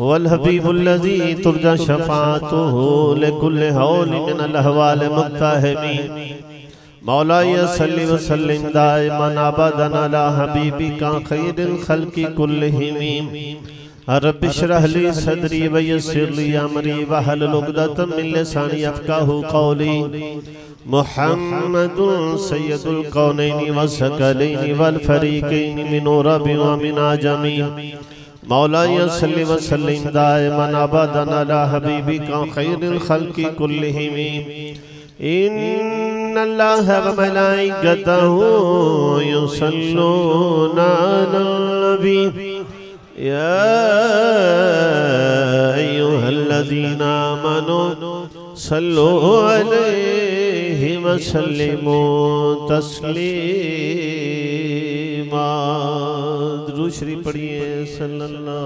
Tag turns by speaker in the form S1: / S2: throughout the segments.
S1: वलहबीबुल्लजी तुर्जा शफातुहु लिकुल्ल हौल मिन अलहवाल मुत्ताहिमी। मौलाया सल्ली व सल्लिम दाइमन अबदन अला हबीबिका खैरिल खल्की कुल्लिहिम। रब इशरह ली सदरी व यस्सिर ली अमरी व हलल उकदत मिन लिसानी यफकाहु कौली। मुहम्मदुन सय्यदुल कौनैनि व सकलैनि वल फरीकैनि मिन रबि व मिन आजमी। मौला सली वसलिम दायमन अबदन अला हबीबिका खैरुल खल्की कुल्लिहिम इन्न अल्लाह व मलाइकतहू युसल्लूना अलल नबी या अय्युहल्लज़ीना आमनू सल्लू अलैहि व सल्लिमू दुरूद शरीफ पढ़िए सल्ला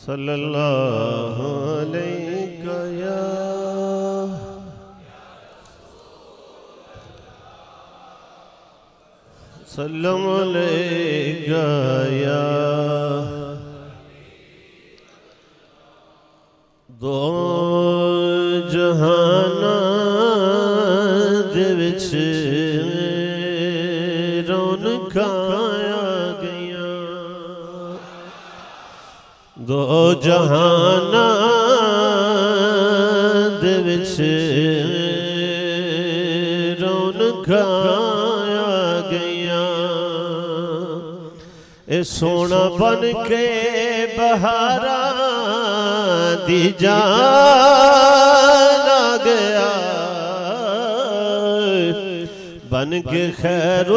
S1: सल्लल्लाहु अलैहि या सल्लम अलैहि या दो जहाना दे विच रौनकां आ गईयां। दो जहाना दे विच रौनकां आ ए सोना बन के बहारा दी जा गया बन के खैर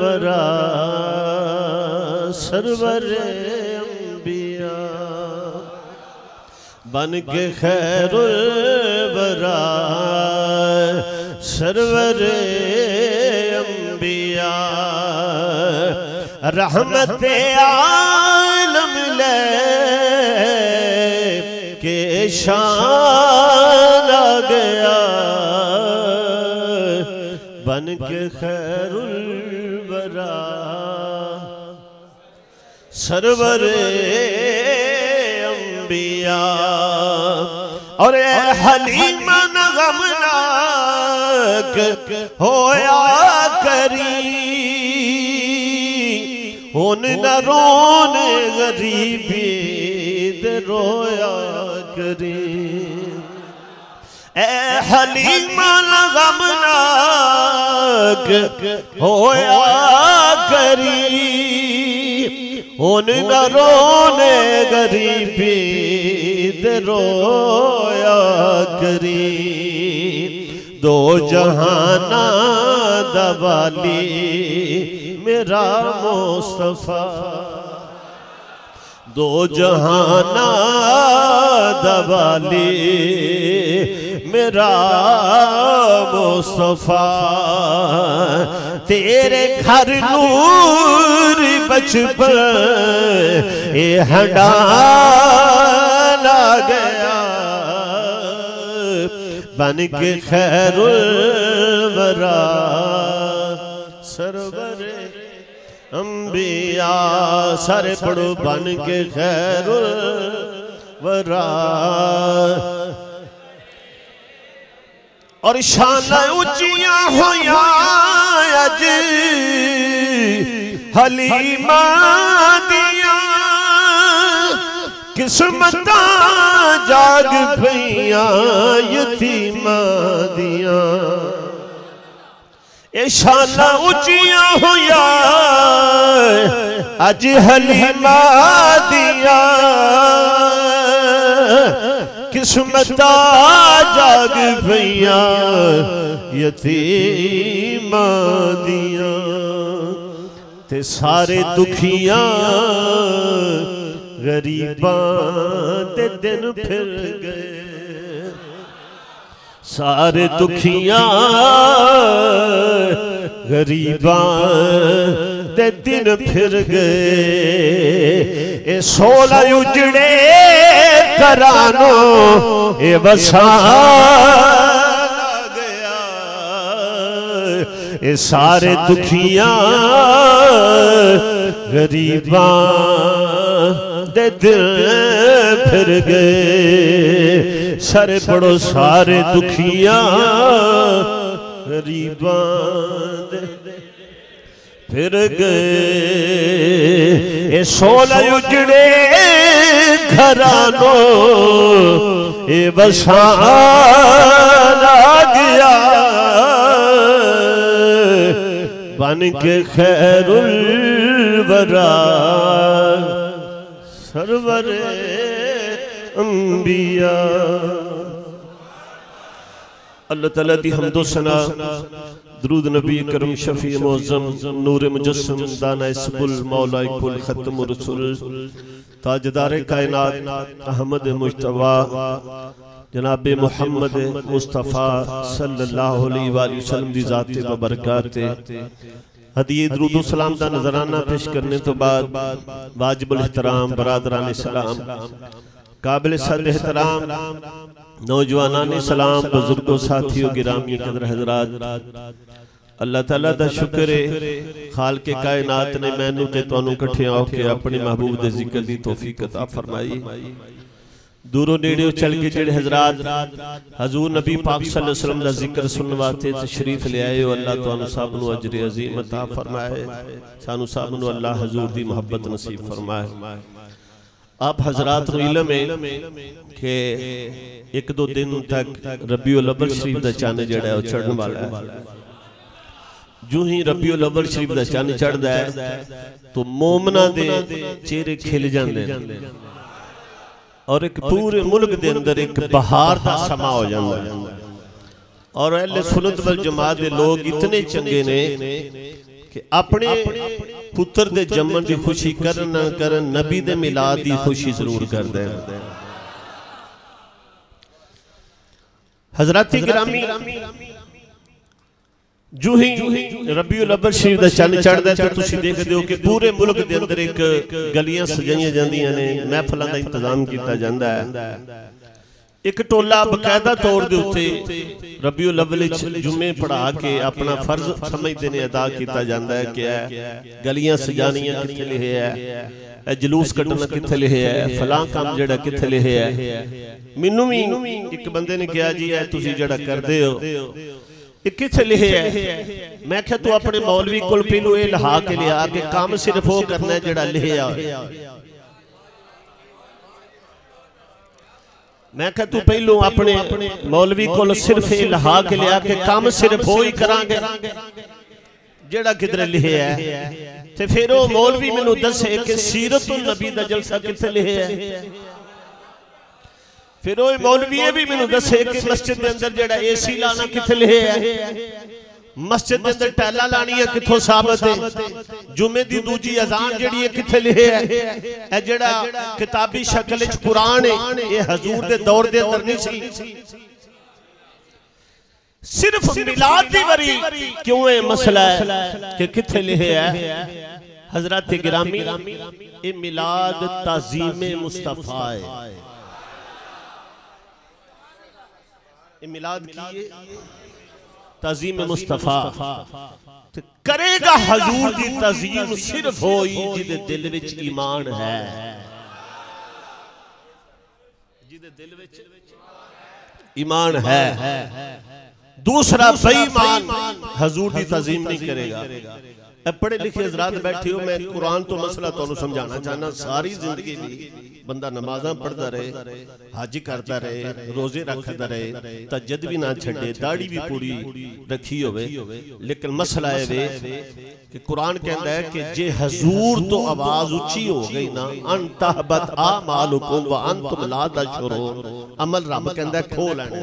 S1: बरा सरवर अंबिया। बन के खैर बरा सरवर अंबिया। रहमत आलम ले निशान आ गया। बन के खैर बरा। सरवर अम्बिया और हलीमन गमनाक होया करी। उन रोन रोने गरीबी रोया। करे। ए हलीमा गम होया करी उन रोने गरीबी रोया करी दो जहाना दवाली मेरा मुस्तफ़ा दो जहाना दबाली मेरा मुस्तफ़ा। तेरे घर नूर बचपन, ये हडाना गया। बन के खैर बरा सरवर अंबिया सर पड़ो बन के खैर वरा। और शान उचिया होया अज। हलीमा दिया किस्मत जाग पईया यतीमा दिया। ये शाना उचिया हो अज हलीमा दिया। किस्मत जाग भैया यतीमा दिया। ते सारे दुखिया, गरीबा ते दिन फिर गए। सारे दुखिया गरीबा दे दिन फिर गए। सोलह उजड़े करानो ये बसा गया। ये सारे दुखिया गरीबा दे दिन फिर गए। सारे पढ़ो सारे दुखिया। गरीबा फिर गए सोलह उजड़े घरानो। ये बसाना गया। बन के खैरुल बरा सरवरे अंबिया। अल्लाह ताला दी हमदो सना। दरूद नबी करम शफी मुअज्जम, नूर मुजस्सम, दाना इसबुल, मौला कुल खत्म रसूल, ताजदार कायनात, अहमद मुश्तबा जनाब मोहम्मद मुस्तफ़ा सल्लल्लाहु अलैहि वसल्लम दी ज़ात व बरकत। हदीए सलाम का नजराना पेश करने तो बाद वाजिबुल बरादरान सलाम। काबिल सदराम एहतराम नौजवान सलाम, बुजुर्गो साथियों गिरामी कदर हजरात। अल्लाह तला का शुक्र है खाल के कायनात ने मैनू ने तुम इकट्ठे होके अपने महबूब के ज़िक्र की तोहफी अता फरमाई। दूरों नेड़े चल के जेडे हजरात, हजूर नबी पाक सल्लल्लाहु अलैहि वसल्लम दा ज़िक्र सुन वास्ते तशरीफ़ ले आए हो, अल्लाह तुम सब नु अजर अजीम अता फरमाए। सानू सब नु अल्लाह हजूर दी मोहब्बत नसीब फरमाए। आप हजरात इलम है कि एक दो दिन तक रबी अव्वल शरीफ का चंद जोड़ा है वाला है। जो ही रबी अव्वल शरीफ का चंद चढ़ता तो मोमना दे चेहरे खिल जाते हैं। और एक पूरे मुल्क के अंदर एक बहार का समा हो जाता है और सुनत वल जमात के लोग इतने चंगे ने कि अपने पुत्र के जमन की खुशी कर ना कर नबी दे मिलाद की खुशी ज़रूर कर दे ग्रामी रबी अब्बल शरीफ का चंद तो देखते हो कि पूरे मुल्क के अंदर एक गलियाँ सजाई जा महफलों का इंतज़ाम किया जाता है। ਇੱਕ ਟੋਲਾ ਬਕਾਇਦਾ ਤੌਰ ਦੇ ਉੱਤੇ ਰਬੀਉਲ ਅਵਲ ਵਿੱਚ ਜੁਮੇ ਪੜਾ ਕੇ ਆਪਣਾ ਫਰਜ਼ ਸਮਝਦੇ ਨੇ ਅਦਾ ਕੀਤਾ ਜਾਂਦਾ ਹੈ ਕਿ ਇਹ ਗਲੀਆਂ ਸਜਾਣੀਆਂ ਕਿੱਥੇ ਲਿਖਿਆ ਹੈ ਇਹ ਜਲੂਸ ਕੱਢਣਾ ਕਿੱਥੇ ਲਿਖਿਆ ਹੈ ਫਲਾਂ ਕੰਮ ਜਿਹੜਾ ਕਿੱਥੇ ਲਿਖਿਆ ਹੈ ਮੈਨੂੰ ਵੀ ਇੱਕ ਬੰਦੇ ਨੇ ਕਿਹਾ ਜੀ ਇਹ ਤੁਸੀਂ ਜਿਹੜਾ ਕਰਦੇ ਹੋ ਇਹ ਕਿੱਥੇ ਲਿਖਿਆ ਹੈ ਮੈਂ ਕਿਹਾ ਤੂੰ ਆਪਣੇ ਮੌਲਵੀ ਕੋਲ ਪਹਿਲੂ ਇਹ ਲਹਾ ਕੇ ਲਿਆ ਕਿ ਕੰਮ ਸਿਰਫ ਉਹ ਕਰਨਾ ਜਿਹੜਾ ਲਿਖਿਆ ਹੋਇਆ ਮੈਂ ਕਿਹਾ ਤੂੰ ਪਹਿਲੋਂ ਆਪਣੇ ਮੌਲਵੀ ਕੋਲ ਸਿਰਫ ਇਹ ਲਹਾ ਕੇ ਲਿਆ ਕਿ ਕੰਮ ਸਿਰਫ ਉਹ ਹੀ ਕਰਾਂਗੇ ਜਿਹੜਾ ਕਿਧਰੇ ਲਿਖਿਆ ਹੈ ਤੇ ਫਿਰ ਉਹ ਮੌਲਵੀ ਮੈਨੂੰ ਦੱਸੇ ਕਿ ਸੀਰਤੁਨ ਨਬੀ ਦਾ ਜਲਸਾ ਕਿੱਥੇ ਲਿਖਿਆ ਹੈ ਫਿਰ ਉਹ ਮੌਲਵੀ ਇਹ ਵੀ ਮੈਨੂੰ ਦੱਸੇ ਕਿ ਮਸਜਿਦ ਦੇ ਅੰਦਰ ਜਿਹੜਾ ਏਸੀ ਲਾਣਾ ਕਿੱਥੇ ਲਿਖਿਆ ਹੈ मस्जिद के अंदर टैला लानी है कितों साबित है? जुमे की दूजी अजान जी कि लिखे है। जड़ा किताबी शक्ल कुरान है ये हजूर के दौर के अंदर नहीं सिर्फ़, सिर्फ़ मिलाद दी वरी। क्यों है मसला है? कि किथे लिखे है? हज़रत गिरामी मिलाद ताजीम मुस्तफ़ा है। मिलाद की ताजीम मुस्तफ़ा। करेगा हजूर की तजीम सिर्फ़ होई जिदे दिल विच ईमान है। जिदे दिल विच ईमान है। दूसरा बेईमान हजूर की तजीम नहीं करेगा। पढ़े लिखे हजरात बैठे हो मैं कुरान तो मसला तुम समझाना चाहना सारी ज़िंदगी भी बंदा नमाजा पढ़ता रहे हज करता रहे रोज़े रखता रहे तजद भी ना छे दाड़ी भी पूरी रखी हो लेकिन मसला है वे कि कुरान कहता है कि जे हजूर तो आवाज़ उची हो गई ना अन तहबत आ मालुकुम व अंतुम ला तशुरून। अमल रब कहता है खो लेने।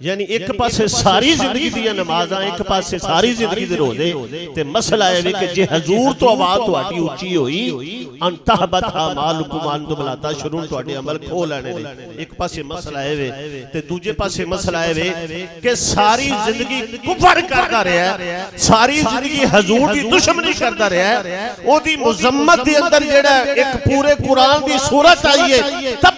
S1: यानी एक पासे सारी ज़िंदगी दी नमाजा एक पासे सारी ज़िंदगी रोज़े। ते मसला है कि जे हजूर तो आवाज़ थोड़ी उची हुई अंतह माल कुमान तो बलाता शुरू थोड़े अमल खो लेने एक पासे मसला है ते दूजे पासे मसला है कि सारी ज़िंदगी कुफर करता रहा है। सारी ज़िंदगी हजूर की दुश्मनी करता रहा है। ओदी मुजम्मत दे अंदर जेड़ा एक पूरे कुरान की सूरत आई है। तब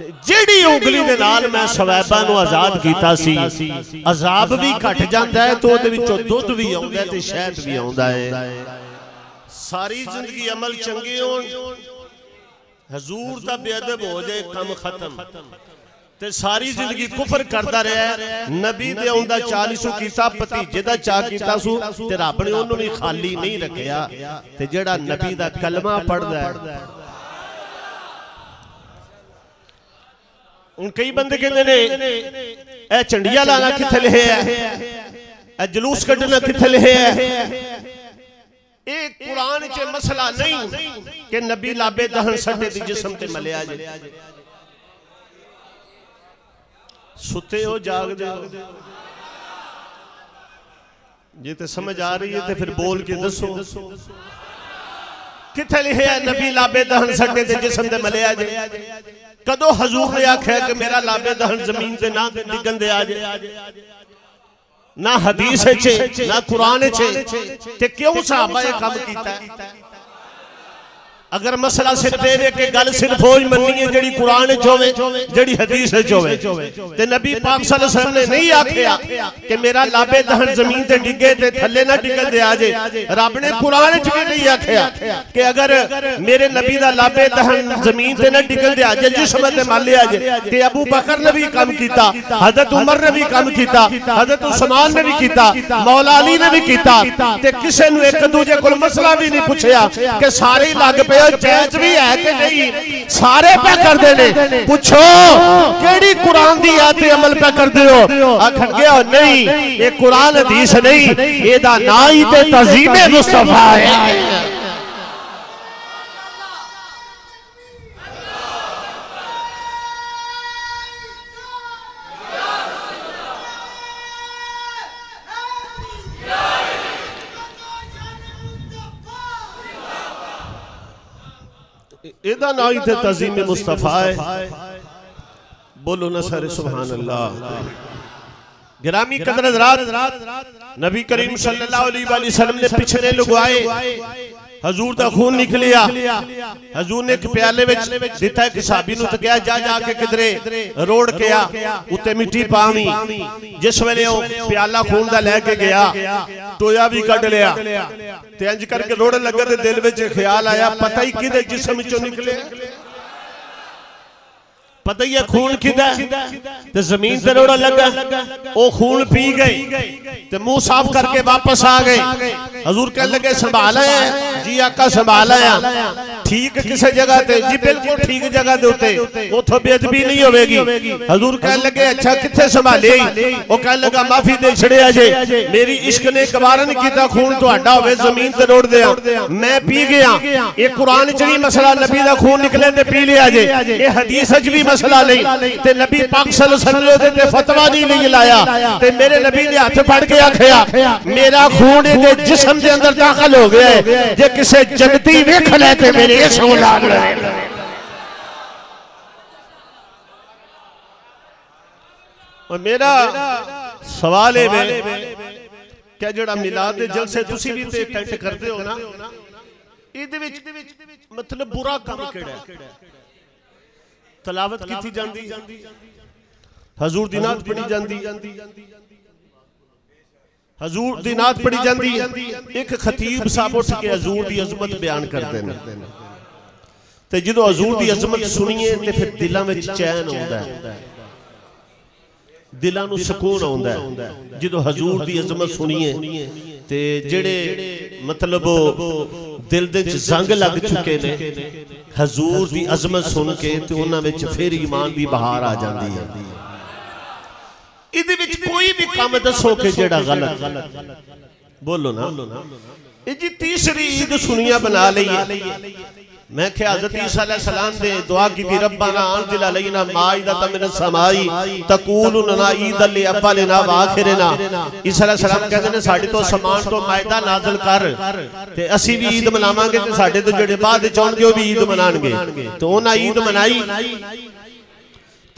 S1: ਜਿਹੜੀ ਉਂਗਲੀ ਦੇ ਨਾਲ ਮੈਂ ਸਵੈਬਾਂ ਨੂੰ ਆਜ਼ਾਦ ਕੀਤਾ ਸੀ ਅਜ਼ਾਬ ਵੀ ਘਟ ਜਾਂਦਾ ਹੈ ਤੇ ਉਹਦੇ ਵਿੱਚੋਂ ਦੁੱਧ ਵੀ ਆਉਂਦਾ ਤੇ ਸ਼ਹਿਦ ਵੀ ਆਉਂਦਾ ਹੈ ਸਾਰੀ ਜ਼ਿੰਦਗੀ ਅਮਲ ਚੰਗੇ ਹੋਣ ਹਜ਼ੂਰ ਦਾ ਬੇਅਦਬ ਹੋ ਜਾਏ ਕੰਮ ਖਤਮ ਤੇ ਸਾਰੀ ਜ਼ਿੰਦਗੀ ਕੁਫਰ ਕਰਦਾ ਰਿਹਾ ਨਬੀ ਦੇ ਆਉਂਦਾ 40 ਕੀਤਾ ਭਤੀਜੇ ਦਾ ਚਾ ਕੀਤਾ ਸੂ ਤੇ ਰੱਬ ਨੇ ਉਹਨੂੰ ਵੀ ਖਾਲੀ ਨਹੀਂ ਰੱਖਿਆ ਤੇ ਜਿਹੜਾ ਨਬੀ ਦਾ ਕਲਮਾ ਪੜਦਾ ਹੈ ਹੁਣ ਕਈ ਬੰਦੇ ਕਹਿੰਦੇ ਨੇ ਇਹ ਝੰਡੀਆਂ ਲਾਣਾ ਕਿੱਥੇ ਲਿਖਿਆ ਹੈ ਇਹ ਜਲੂਸ ਕੱਢਣਾ ਕਿੱਥੇ ਲਿਖਿਆ ਹੈ ਇਹ ਕੁਰਾਨ 'ਚ ਮਸਲਾ ਨਹੀਂ ਕਿ ਨਬੀ ਲਾਬੇ ਦਹਨ ਸੱਡੇ ਦੀ ਜਿਸਮ ਤੇ ਮਲਿਆ ਜੇ ਸੁੱਤੇ ਹੋ ਜਾਗਦੇ ਹੋ ਜੇ ਤੇ ਸਮਝ ਆ ਰਹੀ ਹੈ ਤੇ ਫਿਰ ਬੋਲ ਕੇ ਦੱਸੋ ਕਿੱਥੇ ਲਿਖਿਆ ਨਬੀ ਲਾਬੇ ਦਹਨ ਸੱਡੇ ਤੇ ਜਿਸਮ ਤੇ ਮਲਿਆ ਜੇ ਕਦੋਂ ਹਜ਼ੂਰ ਨੇ ਆਖਿਆ ਕਿ ਮੇਰਾ ਲਾਬੇ ਦਹਨ ਜ਼ਮੀਨ ਤੇ ਨਾ ਡਿੱਗਣ ਦੇ ਆ ਜੇ ਨਾ ਹਦੀਸ ਵਿੱਚ ਨਾ ਕੁਰਾਨ ਵਿੱਚ ਤੇ ਕਿਉਂ ਸਾਹਬਾ ਇਹ ਕੰਮ ਕੀਤਾ अगर मसला सिर्फ़ ये कि गल सिर्फ़ हो मननी है जी कुरान च होवे जी हदीस होवे। ते नबी पाक सल्लल्लाहु अलैहि ने नहीं आखिया कि मेरा लाबे दहन ज़मीन ते डिगे ते थल्ले ना डिगन दे आ जे। रब ने कुरान च भी नहीं आखिया कि अगर मेरे नबी दा लाबे दहन ज़मीन ते ना डिगन दे आ जे जिस्म ते मान लिया जे, ते अबू बकर ने भी काम कीता, हज़रत उमर ने भी काम कीता, हज़रत उस्मान ने भी कीता, मौला अली ने भी कीता, ते किसी ने एक दूजे कोल मसला भी नहीं पूछया कि सारे लग पे भी है नहीं सारे करते कुरान दी अमल हो नहीं ये कुरान हदीस नहीं ना ही ते तजीमे मुस्तफ़ा है एदा नाई थे तजीम मुस्तफ़ा बोलो न सर सुबहान अल्लाह गिरामी कदर रात नबी करीम सल्लल्लाहु अलैहि वसल्लम ने पिछड़े लोग ਹਜ਼ੂਰ ਦਾ ਖੂਨ ਨਿਕ ਲਿਆ ਹਜ਼ੂਰ ਨੇ ਇੱਕ ਪਿਆਲੇ ਵਿੱਚ ਦਿੱਤਾ ਇੱਕ ਸਾਬੀ ਨੂੰ ਤੇ ਕਿਹਾ ਜਾ ਜਾ ਕੇ ਕਿਧਰੇ ਰੋੜ ਕੇ ਆ ਉੱਤੇ ਮਿੱਟੀ ਪਾਵੀਂ ਜਿਸ ਵੇਲੇ ਉਹ ਪਿਆਲਾ ਖੂਨ ਦਾ ਲੈ ਕੇ ਗਿਆ ਟੋਇਆ ਵੀ ਕੱਢ ਲਿਆ ਤੇ ਇੰਜ ਕਰਕੇ ਰੋੜਨ ਲੱਗਾ ਤੇ ਦਿਲ ਵਿੱਚ ਖਿਆਲ ਆਇਆ ਪਤਾ ਹੀ ਕਿਹਦੇ ਜਿਸਮ ਵਿੱਚੋਂ ਨਿਕਲਿਆ ਪਤਾ ਹੀ ਹੈ ਖੂਨ ਕਿਦਾ ਤੇ ਜ਼ਮੀਨ ਤੇ ਰੋੜਾ ਲੱਗਾ ਉਹ ਖੂਨ ਪੀ ਗਏ ਤੇ ਮੂੰਹ ਸਾਫ਼ ਕਰਕੇ ਵਾਪਸ ਆ ਗਏ ਹਜ਼ੂਰ ਕਹਿਣ ਲੱਗੇ ਸੰਭਾਲ ਆਇਆ ਜੀ ਆਕਾ ਸੰਭਾਲ ਆਇਆ ਠੀਕ ਕਿਸੇ ਜਗ੍ਹਾ ਤੇ ਜੀ ਬਿਲਕੁਲ ਠੀਕ ਜਗ੍ਹਾ ਦੇ ਉੱਤੇ ਉਥੋਂ ਬੇਅਦਬੀ ਨਹੀਂ ਹੋਵੇਗੀ ਹਜ਼ੂਰ ਕਹਿਣ ਲੱਗੇ ਅੱਛਾ ਕਿੱਥੇ ਸੰਭਾਲੇ ਉਹ ਕਹਿਣ ਲੱਗਾ ਮਾਫੀ ਦੇ ਛੜਿਆ ਜੇ ਮੇਰੀ ਇਸ਼ਕ ਨੇ ਗਵਾਰਾ ਨਹੀਂ ਕੀਤਾ ਖੂਨ ਤੁਹਾਡਾ ਹੋਵੇ ਜ਼ਮੀਨ ਤੇ ਰੋੜ ਦਿਆਂ ਮੈਂ ਪੀ ਗਿਆ ਇਹ ਕੁਰਾਨ ਚ ਵੀ ਮਸਲਾ ਨਬੀ ਦਾ ਖੂਨ ਨਿਕਲੇ ਤੇ ਪੀ ਲਿਆ ਜੇ ਇਹ ਹਦੀਸ ਚ ਵੀ मसला नहीं। ते नबी पाक सल्लल्लाहु अलैहि वसल्लम ने फतवा जी नहीं लाया। ते मेरे नबी ने हाथ फड़ के आख्या मेरा खून दे जिस्म दे अंदर दाखिल हो गया है। जे किसे जन्नती देख ले ते मेरे सो लाग ले। और मेरा सवाल है मैं क्या जोड़ा मिलाद के जलसे तुसी भी ते अटेंड ਕਰਦੇ हो ना इदे विच मतलब बुरा काम केड़ा है? ਤਲਾਵਤ ਕੀਤੀ ਜਾਂਦੀ ਹਜ਼ੂਰ ਦੀ ਨਾਤ ਪੜੀ ਜਾਂਦੀ ਹਜ਼ੂਰ ਦੀ ਨਾਤ ਪੜੀ ਜਾਂਦੀ ਇੱਕ ਖਤੀਬ ਸਾਹਿਬ ਉੱਠ ਕੇ ਹਜ਼ੂਰ ਦੀ ਅਜ਼ਮਤ ਬਿਆਨ ਕਰਦੇ ਨੇ ਤੇ ਜਦੋਂ ਹਜ਼ੂਰ ਦੀ ਅਜ਼ਮਤ ਸੁਣੀਏ ਤੇ ਫਿਰ ਦਿਲਾਂ ਵਿੱਚ ਚੈਨ ਆਉਂਦਾ ਹੈ ਦਿਲਾਂ ਨੂੰ ਸਕੂਨ ਆਉਂਦਾ ਹੈ ਜਦੋਂ ਹਜ਼ੂਰ ਦੀ ਅਜ਼ਮਤ ਸੁਣੀਏ ਤੇ ਜਿਹੜੇ ਮਤਲਬ ਦਿਲ ਦੇ ਵਿੱਚ ਜ਼ੰਗ ਲੱਗ ਚੁੱਕੇ ਨੇ ਹਜ਼ੂਰ ਦੀ ਅਜ਼ਮਤ ਸੁਣ ਕੇ ਤੇ ਉਹਨਾਂ ਵਿੱਚ ਫਿਰ ਈਮਾਨ ਦੀ ਬਹਾਰ ਆ ਜਾਂਦੀ ਹੈ ਇਹਦੇ ਵਿੱਚ ਕੋਈ ਵੀ ਕੰਮ ਦੱਸੋ ਕਿ ਜਿਹੜਾ ਗਲਤ ਬੋਲੋ ਨਾ ਇਹ ਜੀ ਤੀਸਰੀ ਈਦ ਸੁਨੀਆ ਬਣਾ ਲਈਏ मैं क्या हज़रत ईसा सलाम दे दुआ की भी रब्बा ना अंजिल अलैना माइदा तमिन समाई। तकूल लना ईद अल अब्बा लना वाखिरना ईसा सलाम तो कहते ने साडे तो समान तो माइदा नाज़िल कर। ते ਅਸੀਂ ਵੀ ਈਦ ਮਨਾਵਾਂਗੇ ਤੇ ਸਾਡੇ ਤੋਂ ਜਿਹੜੇ ਬਾਅਦ ਚ ਆਉਣਗੇ ਉਹ ਵੀ ਈਦ ਮਨਾਣਗੇ ਤੇ ਉਹਨਾਂ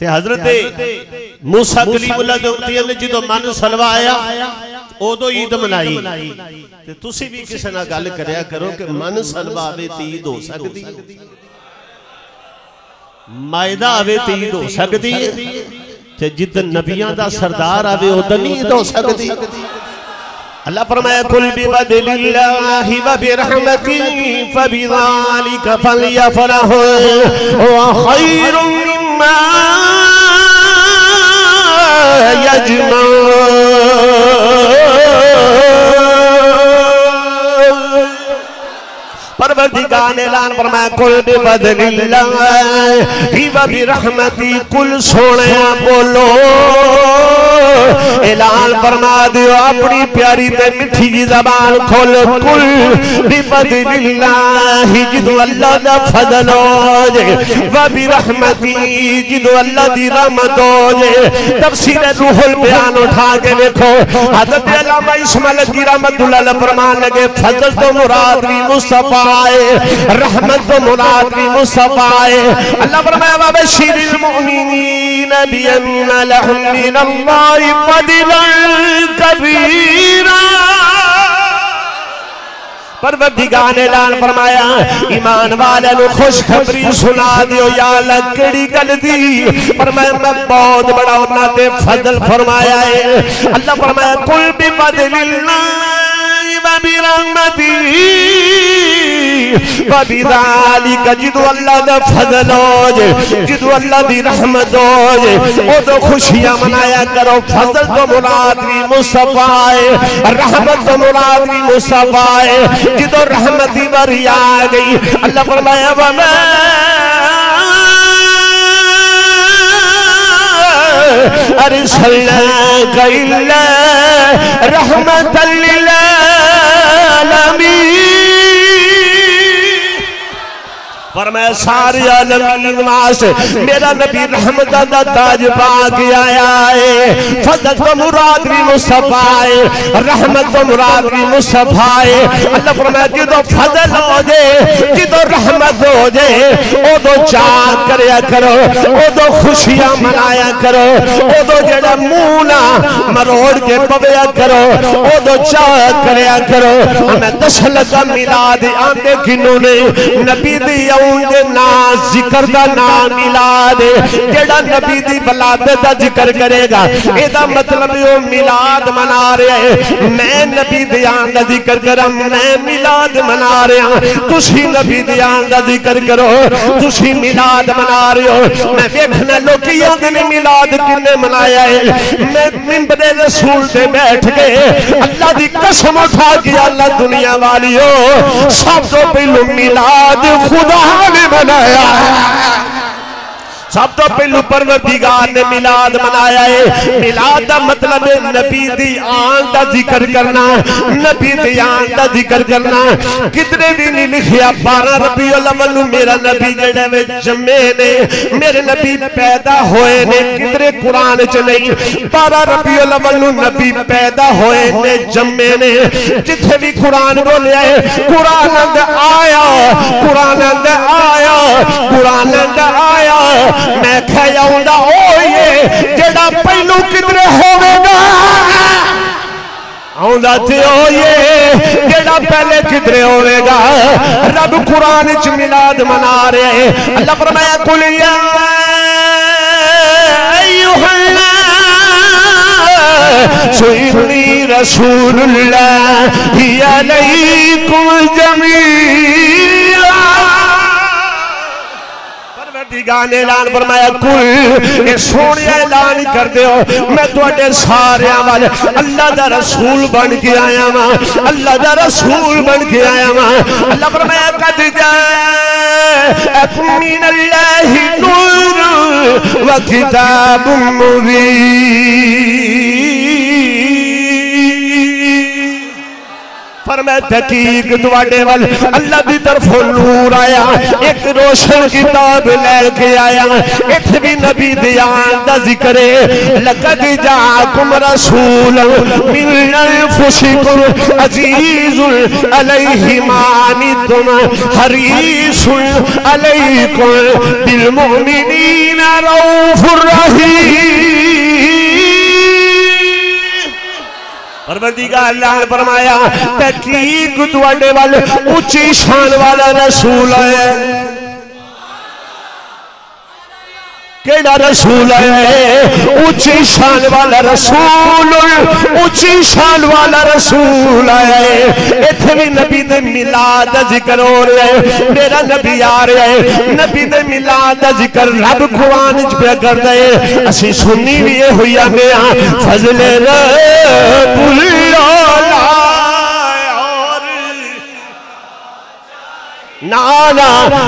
S1: ਤੇ ਹਜ਼ਰਤ ਮੂਸਾ ਕਲੀਮੁੱਲਾ ਦੇ ਉਮਤੀ ਨੇ ਜਦੋਂ ਮਨ ਸਲਵਾ ਆਇਆ ਉਦੋਂ ਈਦ ਮਨਾਈ ਤੇ ਤੁਸੀਂ ਵੀ ਕਿਸੇ ਨਾਲ ਗੱਲ ਕਰਿਆ ਕਰੋ ਕਿ ਮਨ ਸਲਵਾ ਆਵੇ ਤੇ ਈਦ ਹੋ ਸਕਦੀ ਹੈ ਮਾਇਦਾ ਆਵੇ ਤੇ ਈਦ ਹੋ ਸਕਦੀ ਹੈ ਤੇ ਜਿੱਦਨ ਨਬੀਆਂ ਦਾ ਸਰਦਾਰ ਆਵੇ ਉਦੋਂ ਨਹੀਂ ਈਦ ਹੋ ਸਕਦੀ अल्लाह फरमाया कुल बिबदलिल्लाहि व बिरहमति फबिज़ालिका फलयफरहु व खैरुम मिम्मा यजमऊन परवरदिगार ने ऐलान फरमाया कुल भी बदली बिरहमति कुल सोने बोलो। ऐलान फरमा दियो अपनी प्यारी ते मिठी जबान खोल कुल। बिफदलिल्लाहि जिदो अल्लाह दा फजल हो जे, व बिरहमति जिदो अल्लाह दी रहमत हो जे। तफसीर रूहुल बयान उठा के देखो, हज़रत अल्लामा इस्माइल की रहमतुल्लाह अलैह फरमान लगे, फजल तो मुराद भी मुस्तफ़ा है, रहमत तो मुराद भी मुस्तफ़ा है। अल्लाह फरमाया व बशीरिल मुमिनीन बिअन्ना लहुम मिनल्लाहि फदलन कबीरा। ने ऐलान फरमाया, ईमान वाले खुशखबरी सुना दियो, या लकड़ी पर मैं मैं बहुत बड़ा फजल फरमाया है। अल्लाह फरमाया, कुल भी व बिरहमती व बिदालिका जिदो अल्लाह दा फजल हो जे जिदो अल्लाह दी रहमत हो जे ओदो खुशियाँ मनाया करो, फजल तो मुराद भी मुस्तफ़ा है, रहमत तो मुराद भी मुस्तफ़ा है। जिदो रहमती बारी आ गई, अल्लाह आलमीन फरमाया, सारे आलमीन वास्ते मेरा नबी रहमत दा ताज पा के आया है। फजल तो मुराद भी मुस्तफ़ा है, रहमत तो मुराद भी मुस्तफ़ा है। अल्लाह फरमाया, जिदो फजल हो जे, जिदो रहमत हो जे ओदो चाह करया करो ओदो खुशियाँ मनाया करो ओदो जेड़ा मुँह ना मरोड़ के पवया करो ओदो चाह करया करो। मैं दस लगा किन्नू ने, नबी दी ना मिलाद जेड़ा नबी बलादत दा ज़िक्र करेगा, एदा मतलब ओ मिलाद मना रहा है। मैं नबी दे आन दा ज़िक्र करा, मैं मिलाद मना रहा तुसी नबी दे आन दा ज़िक्र करो, तुसी मिलाद मना रहे हो। मैं देखना ने मिलाद किन्ने मनाया है। मैं मिंबरे रसूल ते बैठ के अल्लाह दी कसम उठा के, अल्लाह दुनिया वालियो, सब तो पहलू मिलाद खुदा ने मनाया सब तो पहलू परवरदिगार ने मिलाद मनाया है। मिलाद का मतलब नबी दी आन का ज़िक्र करना, नबी दी आन का ज़िक्र करना। कितने भी नहीं लिखिया, बारह रबी अव्वल मेरा नबी जेड़े वे जम्मे ने, मेरे नबी पैदा होए ने, कितने कुरान च नहीं। बारह रबी अव्वल नबी पैदा होए ने, जम्मे ने। जिथे भी कुरान बोलिया है, कुरान आया कुरान आया कुरान आया। मैं आऊँगा ओ जेड़ा पहलू किधरे होवेगा? पहले किधरे होवेगा? रब कुरान च मिलाद मना रहे हैं। अल्लाह फरमाया, कुल या सुन्नी रसूलुल्लाह अलैकुम जमीला गाने ऐलान फरमाया, कुल, ये सोने ऐलान कर दो मैं थोड़े सारे वाल अल्लाह का रसूल बन के आया वा, अल्लाह का रसूल बन के आया वा। अल्लाह फरमाया, कद अल्लाह नूर व किताब मुबीन। फरमाया तकीक तुवाडे वल, अल्लाह दी तरफों नूर आया, एक रोशन किताब लेके आया इथे भी नबी दे आन दा ज़िक्र है, लकद जाकुम रसूल मिन अनफुसिकुम अजीजुल अलैहि मानी तुम हरीसुल अलैकुम बिल मुमिनीना रऊफुर अल्लाह ने फरमाया तुआडे वाले ऊँची शान वाला रसूल है। केड़ा रसूल है। ऊँची शान वाला रसूल, ऊँची शान वाला रसूल है। इथे भी नबी दे मिलाद ज़िक्र हो रहा है। मेरा नबी आ रहा है। नबी दे मिलाद दा ज़िक्र रब कुरान च पे करदा है। असि सुन्नी भी ये हुई आने फजल रब्बुल ना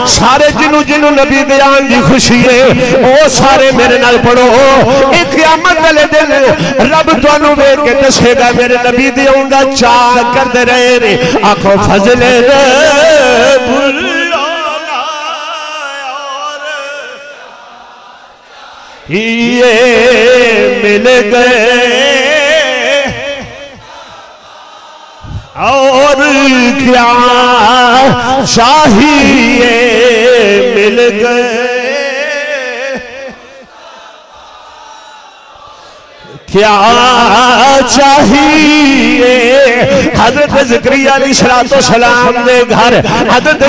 S1: सारे जिन्हों जिन्हों नबी दयान की खुशी है वो सारे मेरे नाल पढ़ो। एक क्यामत वाले दिन रब वेख के दसेगा मेरे नबी दे आऊँगा चाह करते रहे ने। आखो फजले ये मिल गए। और क्या चाहिए मिल गए। क्या चाहिए? हज़रत जकरिया अली सलातो सलाम दे घर, हज़रत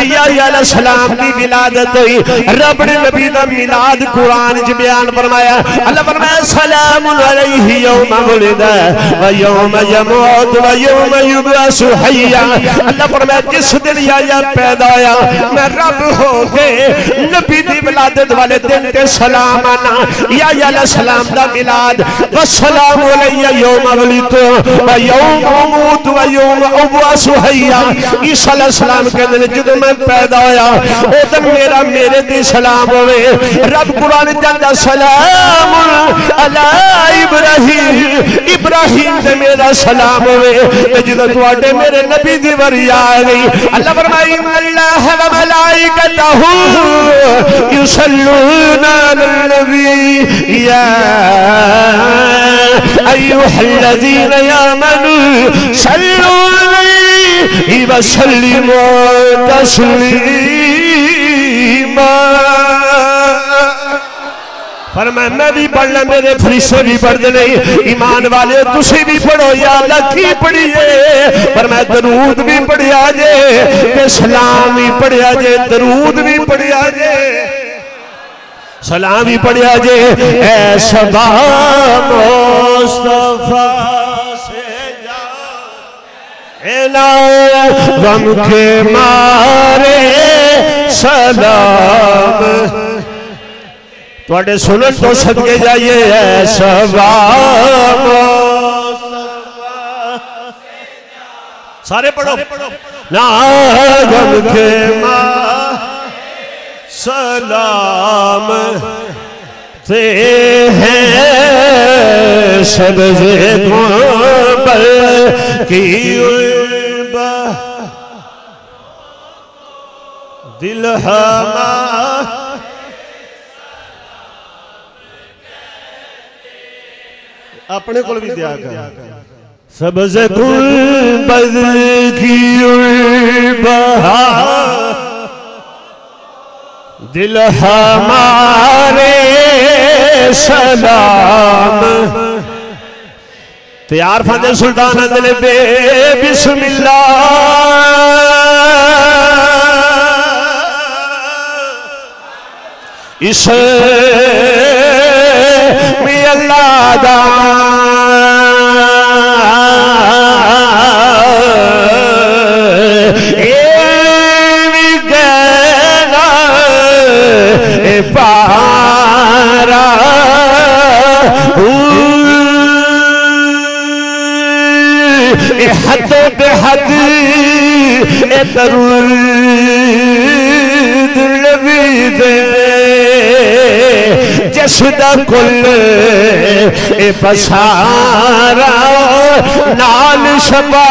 S1: सलाम दी विलादत हुई। रब ने नबी दा मिलाद कुरान च बयान फरमाया, अल्लाह फरमाया, सलामुन अलैहि यौम वुलिदा व यौम यमूत व यौम युबअसु हय्या। अल्लाह फरमाया, जिस दिन याह्या पैदा होया, मैं रब हो के नबी दी विलादत वाले दिन ते सलाम आना। अलैहि सलाम दा मिलाद। व सलाम यौम वलिदतु यौम अमूत व यौम उबअसु हय्या ईसा अलैहि सलाम जदों मैं पैदा होया ओ मेरा मेरे ते सलाम होवे रब कुरान कहंदा सलाम अला इब्राहिम इब्राहिम ते मेरा सलाम होवे ते जदों तुहाडे मेरे नबी दी वरी आ गई अल्लाह फरमाई अल्लाह व मलाइकतहु युसल्लूना अलन नबी या पर मैं मैं भी पढ़ना मेरे फरिश्ते भी पढ़ते नहीं ईमान वाले तुम भी पढ़ो या लखी पढ़िए पर मैं दरूद भी पढ़िया जे सलाम भी पढ़िया जे दरूद भी पढ़िया जे सलाम भी पढ़िया जे ऐसा मुस्तफ़ा गम के मारे सलाम। थोड़े सुनन तो सदके जाइए ऐसा सारे पढ़ो। ना गम के मार सलाम ते हैं सबसे पर की दिल हमा अपने को भी दिया कर। सबसे बदल की बहा दिल हमारे सलाम। तैयार फादे सुल्तान अंदर बे बिस्मिल्लाह। इस अल्लाह दा पारा। हद बेहद ए दरूद लबी दे जिसदा कुल ए पसारा नाल शबा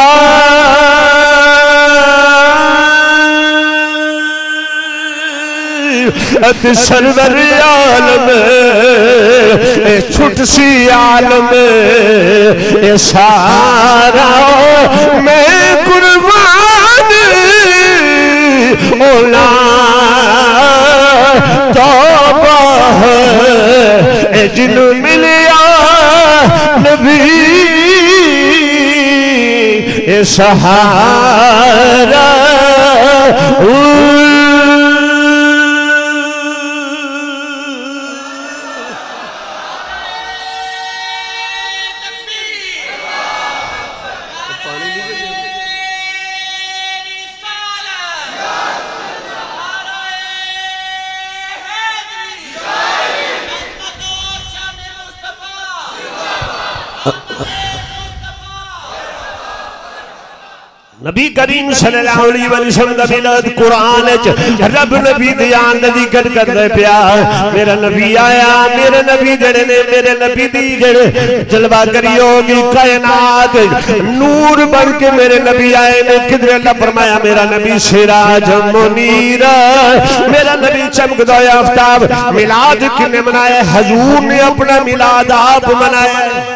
S1: अत सरवर आलम छुट सी आलम ए सारा मैं कुर्बान ओला तौबा जिन मिलिया नबी ए सहारा करीम सल्लल्लाहु अलैहि वसल्लम दा मिलाद कुरान च। रब नबी दयान दा ज़िक्र करदा पिया। मेरा नबी आया, मेरे नबी जड़े ने, मेरे नबी दी जड़े जलवा करी होगी कायनात। नूर बन के मेरे नबी आए ने, किधर अल्लाह फरमाया, मेरा नबी सिराज मुनीर। मेरा नबी चमकदा आफ्ताब मिलाद किने मनाया, हजूर ने अपना मिलाद आप मनाया।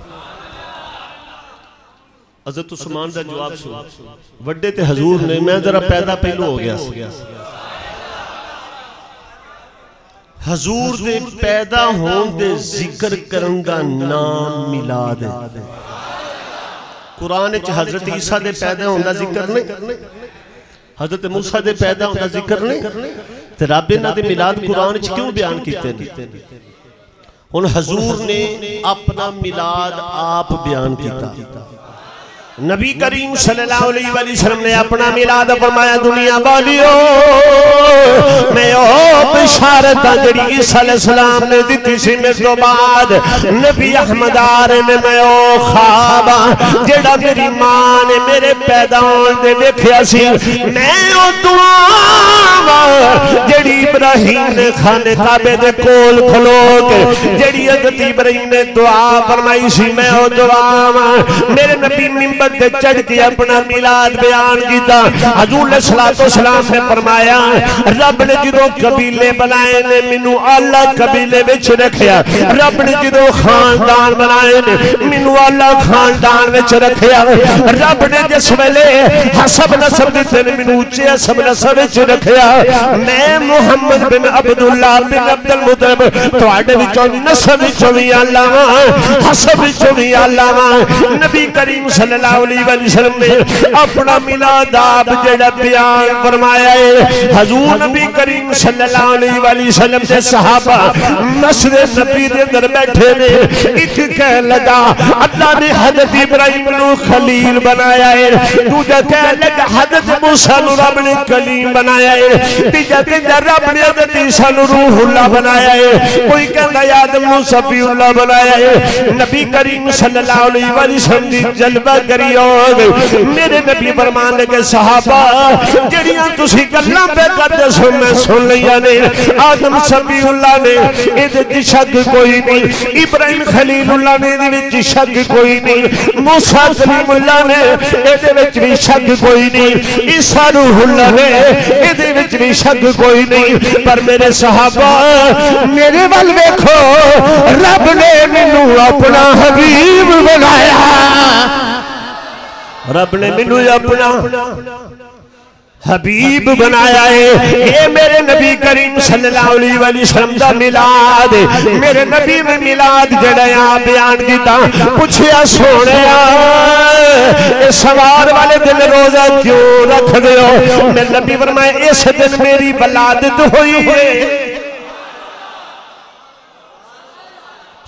S1: हज़रत उस्मान का जवाब सुन। वड्डे ते हजूर ने मैं जरा पैदा पहलू हो गया। हजूर दे पैदा होने दे ज़िक्र करन दा नाम मिलाद है कुरान च हज़रत ईसा दे पैदा होने दा ज़िक्र नहीं। हज़रत मूसा दे पैदा होने दा ज़िक्र नहीं। ते रब इन्हां दे मिलाद कुरान च क्यों बयान कीते ने? हुन हजूर ने अपना मिलाद आप बयान किया नबी करीम सल्लल्लाहु अलैहि वसल्लम ने अपना मिलाद फरमाया दुनिया वालियो मैं ओ बिशारत जड़ी अलैहिस्सलाम ने दी सी मेरे तो बाद। नबी अहमद ने मैं ओ ख्वाब जेड़ा मेरी माँ ने मेरे पैदा होने दे देखया सी मैं ओ दुआ जेड़ी इब्राहिम ने खाने काबे दे कोल खलो के जेड़ी हज़रत इब्राहिम ने दुआ फरमाई सी मैं ओ दुआ मेरे नबी मिंबर ते चढ़ के अपना मिलाद बयान किया हजूर सलातो सलाम ने फरमाया रब ने जो कबीले बनाए ने मैनू आला कबीले विच रखिया रब ने जो खानदान बनाए ने मैनू आला खानदान विच रखिया रब ने जिस वेले हसब नसब दिते ने मैनू उच्चे हसब नसब विच रखिया मैं मुहम्मद बिन अब्दुल्ला बिन अब्दुल मुतलब ਤੁਹਾਡੇ ਵਿੱਚੋਂ ਨਸਬ ਵਿੱਚੋਂ ਵੀ ਆਲਾ ਵਾਂ ਹਸਬ ਵਿੱਚੋਂ ਵੀ ਆਲਾ ਵਾਂ ਨਬੀ ਕਰੀਮ ਸੱਲੱਲਾਹੁ अलाउली वंशल ने अपना मिलाद आप जड़ा बयान फरमाया है, हजूर नबी करीम सल्लल्लाहु अलैहि वसल्लम से सहाबा नसर नबी के अंदर बैठे ने एक कह लगा, अल्लाह ने हज़रत इब्राहिम को खलील बनाया है, दूजा कह लगा, हज़रत मूसा को रब ने कलीम बनाया है, तीजा कहंदा, रब ने हज़रत ईसा को रूहुल्लाह बनाया है, कोई कहता है आदम को सफीउल्लाह बनाया है, नबी करीम सल्लल्लाहु अलैहि वसल्लम ने जलवा करी हो मेरे नबी फरमान सहाबा जड़ियाँ पे सो मैं सुन लिया ने आदम ने शक कोई नहीं इब्राहिम ने शक कोई नहीं मूसा ने शक कोई नहीं ईसा ने शक कोई नहीं पर मेरे सहाबा मेरे वल वेखो रब ने मैनू अपना हबीब बनाया रब ने मैनू अपना हबीब बनाया है। ये मेरे नबी करीम सल्लल्लाहु अलैहि वसल्लम दा मिलाद मेरे नबी ने मिलाद जड़ा बयान किया पूछया सोने सवार वाले दिन रोजा क्यों रख दो मेरे नबी फरमाए इस दिन मेरी बलादत हुई है।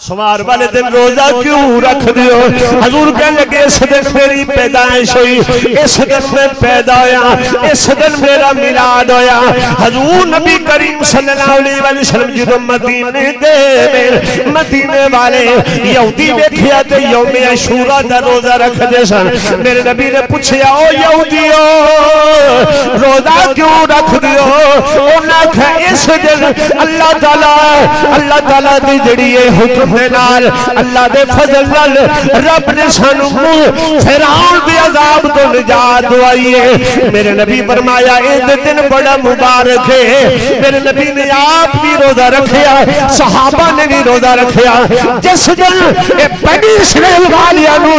S1: सवार वाले दिन रोजा क्यों रख दियो? हजूर कहने लगे इस दिन मेरी पैदाइश हुई इस दिन मैं पैदा होया इस दिन मेरा मिलाद होया। हजूर नबी करीम सल्लल्लाहु अलैहि वसल्लम जो मदीने दे मदीने वाले यहूदी देखिया ते यौम अशूरा दा रोजा रखदे सन। मेरे नबी ने पूछया ओ यहूदियो रोजा क्यों रख दियो? उन्हें इस दिन अल्लाह ताला अल्लाह ताला दी जड़ी हुक्म दे नाल अल्लाह दे फजल नाल रब ने सानू फिरौन दे अजाब तो निजात दवाई है। मेरे नबी फरमाया ए दिन बड़ा मुबारक है। मेरे नबी ने आप भी रोजा रखया सहाबा ने भी रोजा रखया। जिस दिन ए बड़ी इसराइल वालियाँ नु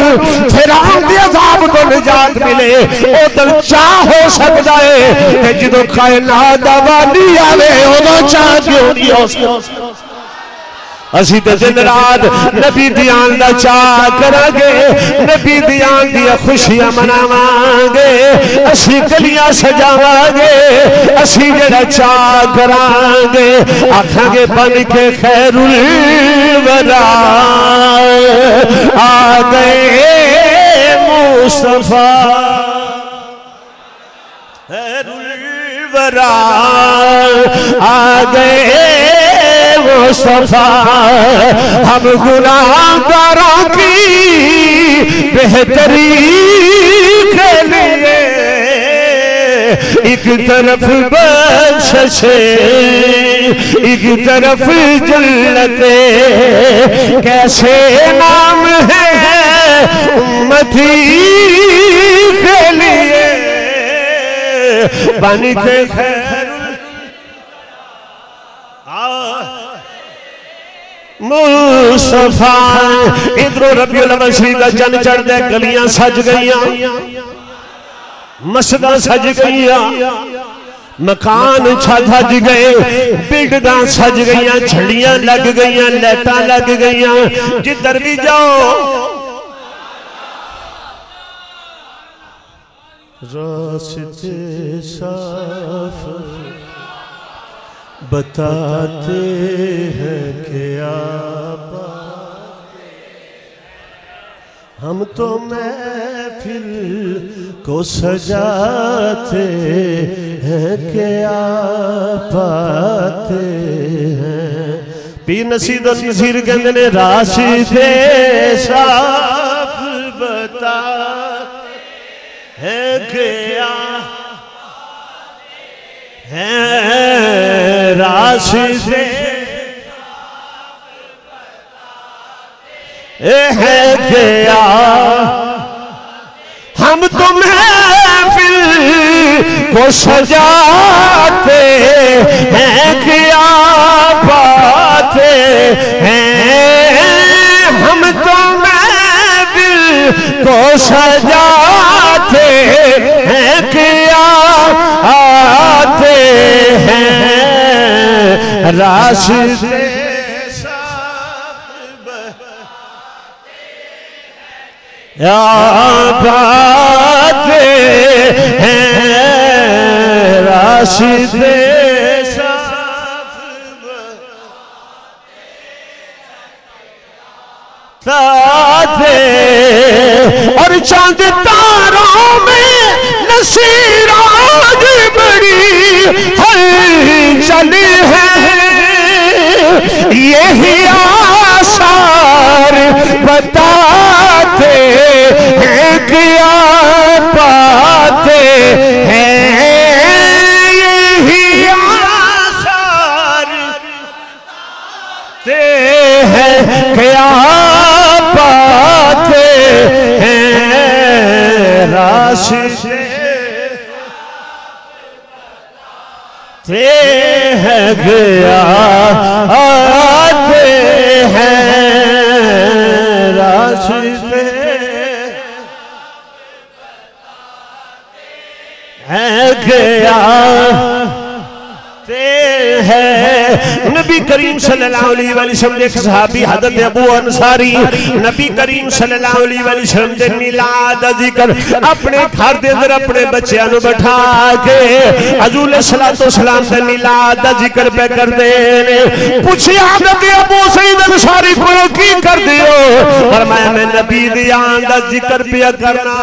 S1: फिरौन दे अजाब तो निजात मिले ओ दिन चाह हो सकदा है ते जदों कायनात दा वाली आवे ओदों क्यों नहीं हो सकदा? ਅਸੀਂ ਤੇ ਦਿਨ ਰਾਤ ਨਬੀ ਦੀ ਆਨ ਦਾ ਚਾਹ ਕਰਾਂਗੇ ਨਬੀ ਦੀ ਆਨ ਦੀਆਂ ਖੁਸ਼ੀਆਂ ਮਨਾਵਾਂਗੇ ਅਸੀਂ ਗਲੀਆਂ ਸਜਾਵਾਂਗੇ ਅਸੀਂ ਜਿਹੜਾ ਚਾਹ ਕਰਾਂਗੇ ਆਖਾਂਗੇ ਬਨ ਕੇ ਖੈਰੁਲ ਵਰਾ ਆ ਗਏ ਮੁਸਤਫਾ खैरुल वरा आ गए वो सफ़ा हम गुनाहगारों की बेहतरी के लिए एक तरफ़ बख्श, एक तरफ़ जन्नत कैसे नाम है उम्मती के लिए? बन के मुसफा इधरों रबियुल अव्वल शरीफ का गलियाँ सज गई मस्जिद सज गई मकान सज गए, बिल्डिंग सज गई छड़ियाँ लग गई लाइटा लग गई जिधर भी जाओ। रास्ते साफ़ बताते हैं क्या हम तो महफिल को सजाते हैं क्या पाते हैं। पी नसीद नसीर कहते ने रास्ते साफ़ बता है क्या है। है क्या? हम तुम्हें फिर को सजाते हैं क्या पाते हैं? हम तुम्हें दिल को सजाते हैं क्या आते हैं? रास्ते बाते हैं रास्ते और चंद तारों में नसीराज बड़ी हलचल है। यही आसार, बताते हैं क्या पाते हैं। यही आसार हैं क्या पाते हैं। राशि ते हैं गया गया। नबी करीम सल्लल्लाहु अलैहि वसल्लम दे नबी करीम सल्लल्लाहु दे मिलाद दा ज़िक्र अपने घर दे अंदर अपने बच्चों नु बैठा के हजूर सलातो सलाम दे मिलाद दा ज़िक्र पे सईद अंसारी को, की कर फरमाया, मैं नबी दी आन दा ज़िक्र पे करना।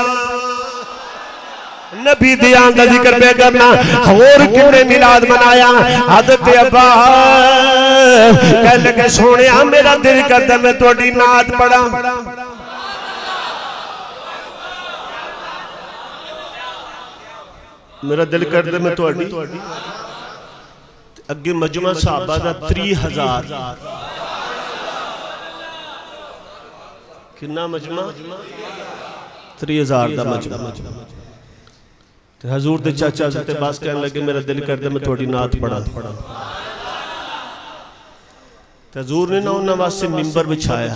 S1: नबी दिया का ज़िक्र पे करना। और किन्ने मिलाद मनाया? आदत अब्बा। कह लगे सोने मेरा दिल करता मैं थोड़ी नात पढ़ा। मेरा दिल करता मैं थोड़ी अगे मजमा साहबा का त्री हज़ार। किन्ना मजमा? त्री हज़ार का मजमा। ਤੇ ਹਜ਼ੂਰ ਦੇ ਚਾਚਾ ਤੇ ਬਸ ਕਹਿਣ ਲੱਗੇ ਮੇਰਾ ਦਿਲ ਕਰਦਾ ਮੈਂ ਤੁਹਾਡੀ ਨਾਤ ਪੜਾ ਤੇ ਹਜ਼ੂਰ ਨੇ ਨਾ ਉਹਨਾਂ ਵਾਸਤੇ ਮਿੰਬਰ ਵਿਛਾਇਆ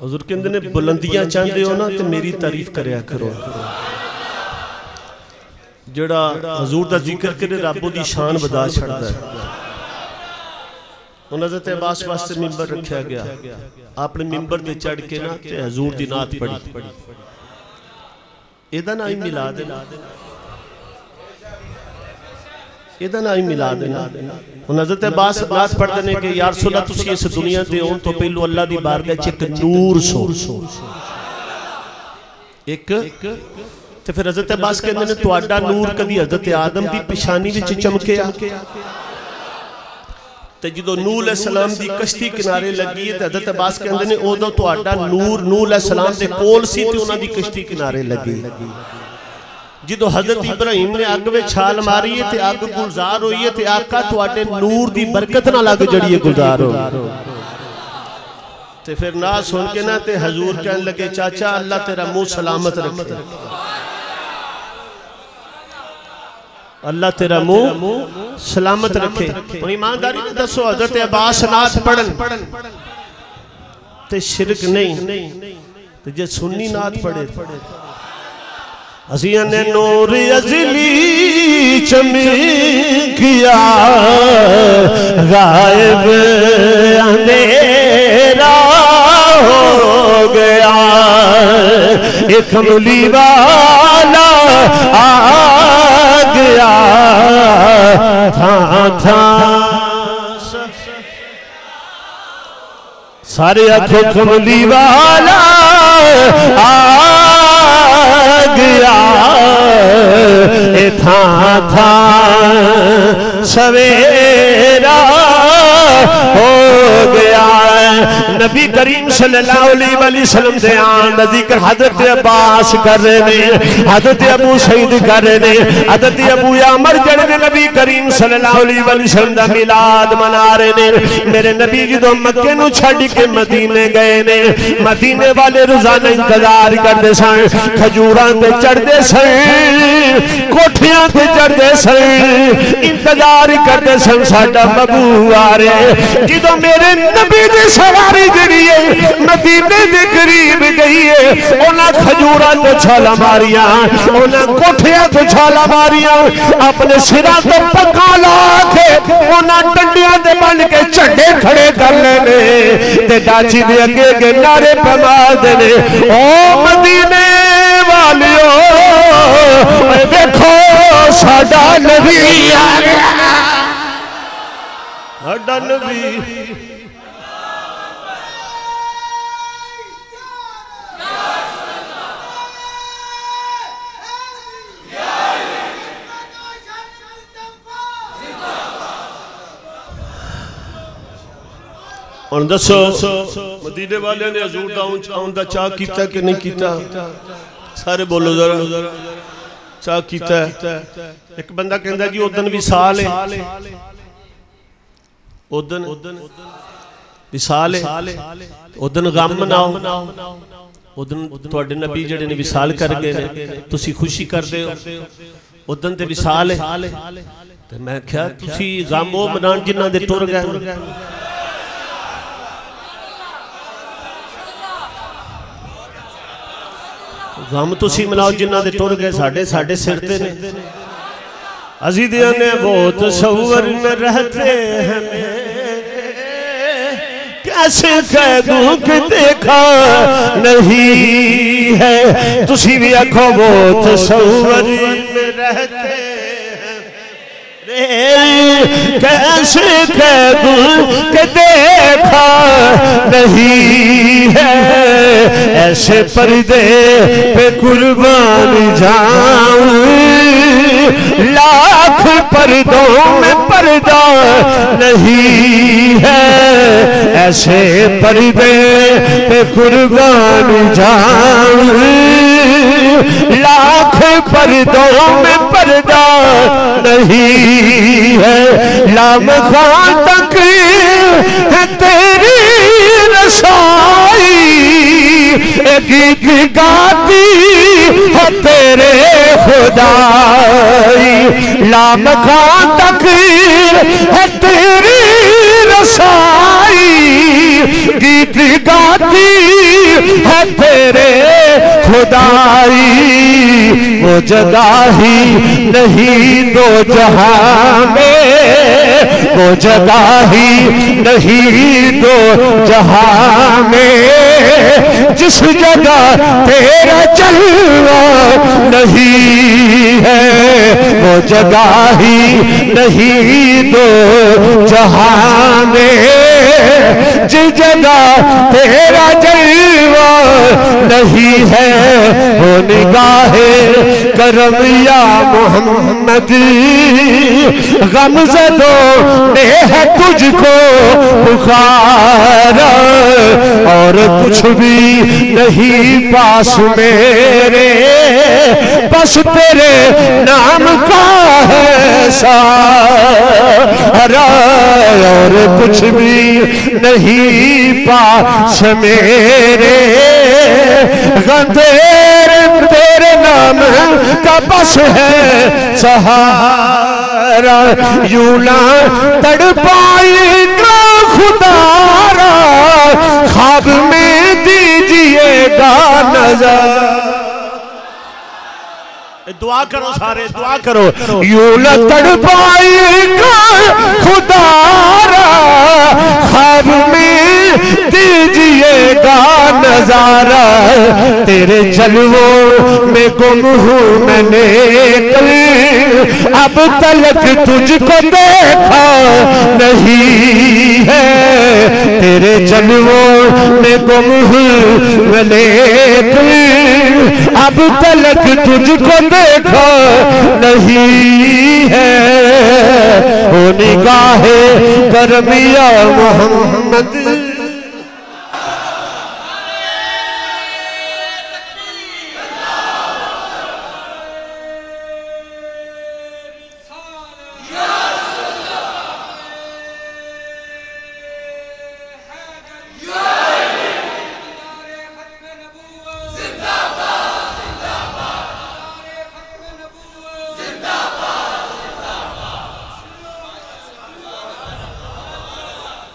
S1: ਹਜ਼ੂਰ ਕਹਿੰਦੇ ਨੇ ਬੁਲੰਦੀਆਂ ਚਾਹੁੰਦੇ ਹੋ ਨਾ ਤੇ ਮੇਰੀ ਤਾਰੀਫ ਕਰਿਆ ਕਰੋ ਜਿਹੜਾ ਹਜ਼ੂਰ ਦਾ ਜ਼ਿਕਰ ਕਰੇ ਰੱਬ ਉਹਦੀ ਸ਼ਾਨ ਵਧਾ ਛੱਡਦਾ ਹੈ ਉਹਨਾਂ ਦੇ ਤੇ ਅਬਾਸ ਵਾਸਤੇ ਮਿੰਬਰ ਰੱਖਿਆ ਗਿਆ ਆਪਣੇ ਮਿੰਬਰ ਤੇ ਚੜ ਕੇ ਨਾ ਤੇ ਹਜ਼ੂਰ ਦੀ ਨਾਤ ਪੜੀ ਇਹਦਾ ਨਾਮ ਹੀ ਮਿਲਾ ਦੇਣਾ ਇਹਦਾ ਨਾਮ ਹੀ ਮਿਲਾ ਦੇਣਾ ਹੁਣ ਹਜ਼ਰਤ ਅਬਾਸ ਨਾਤ ਪੜਦੇ ਨੇ ਕਿ ਯਾ ਰਸੂਲ ਅੱਲਾਹ ਤੁਸੀਂ ਇਸ ਦੁਨੀਆ ਤੇ ਆਉਣ ਤੋਂ ਪਹਿਲਾਂ ਅੱਲਾਹ ਦੀ ਬਾਰਗਾਹ 'ਚ ਇੱਕ ਨੂਰ ਸੋ ਇੱਕ ਤੇ ਫਿਰ ਹਜ਼ਰਤ ਅਬਾਸ ਕਹਿੰਦੇ ਨੇ ਤੁਹਾਡਾ ਨੂਰ ਕਦੀ ਹਜ਼ਰਤ ਆਦਮ ਦੀ ਪਿਸ਼ਾਨੀ ਵਿੱਚ ਚਮਕਿਆ ਤੇ ਜਦੋਂ ਨੂਹ ਅਲੈਹਿਸਲਾਮ ਦੀ ਕਸ਼ਤੀ ਕਿਨਾਰੇ ਲੱਗੀ ਤੇ ਹਜ਼ਰਤ ਅਬਾਸ ਕਹਿੰਦੇ ਨੇ ਉਦੋਂ ਤੁਹਾਡਾ ਨੂਰ ਨੂਹ ਅਲੈਹਿਸਲਾਮ ਦੇ ਕੋਲ ਸੀ ਤੇ ਉਹਨਾਂ ਦੀ ਕਸ਼ਤੀ ਕਿਨਾਰੇ ਲੱਗੀ ਜਦੋਂ ਹਜ਼ਰਤ ਇਬਰਾਹੀਮ ਨੇ ਅੱਗ ਵਿੱਚ ਛਾਲ ਮਾਰੀ ਹੈ ਤੇ ਅੱਗ ਗੁਲਜ਼ਾਰ ਹੋਈ ਹੈ ਤੇ ਆਕਾ ਤੁਹਾਡੇ ਨੂਰ ਦੀ ਬਰਕਤ ਨਾਲ ਅੱਗ ਜੜੀ ਹੈ ਗੁਲਜ਼ਾਰ ਹੋ ਤੇ ਫਿਰ ਨਾ ਸੁਣ ਕੇ ਨਾ ਤੇ ਹਜ਼ੂਰ ਕਹਿਣ ਲੱਗੇ ਚਾਚਾ ਅੱਲਾ ਤੇਰਾ ਮੂੰਹ ਸਲਾਮਤ ਰੱਖੇ अल्लाह तेरा मुँह सलामत रखे। और ईमानदारी ने दसो हज़रत अब्बास नाथ पढ़न। ते शिरक नहीं। ते जे सुन्नी नाथ पढ़े असिया ने नूर अजली चमकिया गायब अंधेरा हो गया। एक वाला आ गया। था था। सारे आँखों कमली वाला। आ गया। ए था था। सवेरा हो गया। नबी करीम वसल्लम दे आन ज़िक्र हज़रत अब्बास कर रहे ने, हज़रत अबू सईद कर रहे ने, हज़रत अबू यामर जड़े ने नबी करीम वसल्लम दा मिलाद मना रहे ने। मेरे नबी जो मक्के नु छड़ के मदीने गए ने। मदीने वाले रोज़ाना इंतज़ार करते सन, खजूर ते चढ़ते सन, कोठियाँ ते चढ़ते सन, इंतज़ार करते सन साडा बबू आ रहे जो मेरे नबी दी सवारी जड़ी है, मदीने दे करीब गई है। उन्हें खजूरा तो छाला मारिया, उन्हें कोठिया तो छाला मारिया, अपने सिरा तो पक्का ला के डंडिया दे बन के झंडे खड़े कर लेने। डाची दे अगे अगे नारे पमा देने। ओ मदीने वालियो देखो, साडा नबी आ गया। ਹੁਣ ਦੱਸੋ ਮਦੀਨੇ ਵਾਲਿਆਂ ਨੇ ਹਜ਼ੂਰ ਦਾ ਆਉਣ ਦਾ ਚਾਹ ਕੀਤਾ ਕਿ ਨਹੀਂ ਕੀਤਾ ਸਾਰੇ ਬੋਲੋ ਜ਼ਰਾ ਚਾਹ ਕੀਤਾ ਇੱਕ ਬੰਦਾ ਕਹਿੰਦਾ ਜੀ ਉਦੋਂ ਵਿਸਾਲ ਹੈ ਉਦੋਂ ਵਿਸਾਲ ਹੈ ਉਦੋਂ ਗਮ ਮਨਾਓ ਉਦੋਂ ਤੁਹਾਡੇ ਨਬੀ ਜਿਹੜੇ ਨੇ ਵਿਸਾਲ ਕਰ ਗਏ ਨੇ ਤੁਸੀਂ ਖੁਸ਼ੀ ਕਰਦੇ ਹੋ ਉਦੋਂ ਤੇ ਵਿਸਾਲ ਹੈ ਤੇ ਮੈਂ ਕਿਹਾ ਤੁਸੀਂ ਗਮ ਉਹ ਮਨਾਣ ਜਿਨ੍ਹਾਂ ਦੇ ਟੁਰ ਗਏ गम तुम मनाओ जिन्हों के टुर गए, साढ़े साढ़े सिर ते ने। दिन बहुत सवर में रहते हैं। कैसे कह दूँ कि देखा नहीं है? तुसी भी आखो बहुत सवर में रहते कैसे दूँ कि देखा नहीं है? ऐसे पर्दे पे कुर्बान जाऊँ, लाख पर्दों में पर्दा नहीं है। ऐसे पर्दे पे कुर्बान जाऊँ लाख पर्दों में पर्दा नहीं है। लाम खान तक है तेरी रसाई। गीत गाती है तेरे खुदाई। लाम खान तक है तेरी रसाई। गीत गाती है तेरे खुदाई। वो जगह ही नहीं दो जहाँ में। वो जगह ही नहीं दो जहाँ में। जिस जगह तेरा चलवा नहीं है, वो जगह ही नहीं दो जहाँ में। जिस जगह तेरा जलवा नहीं है, वो निगाहे करम या मोहम्मद। गम दो ने है तुझको बुखारा और कुछ भी नहीं पास मेरे। बस तेरे नाम का है सारा और कुछ भी नहीं पास मेरे। तेरे तेरे नाम का बस है सहारा। यूना तड़ पाएगा खुदारा। खाब में दीजिएगा नज़र। दुआ करो सारे दुआ करो। यू लड़ पाएगा खुदारा खाब में दीजिएगा नज़ारा। तेरे जलवों में गुम हूँ मैंने अब तलक तुझको देखा नहीं है। तेरे जलवों में गुम हूँ मैंने अब तलक तुझको देखा नहीं है। ओ निगाहे करमिया मोहम्मद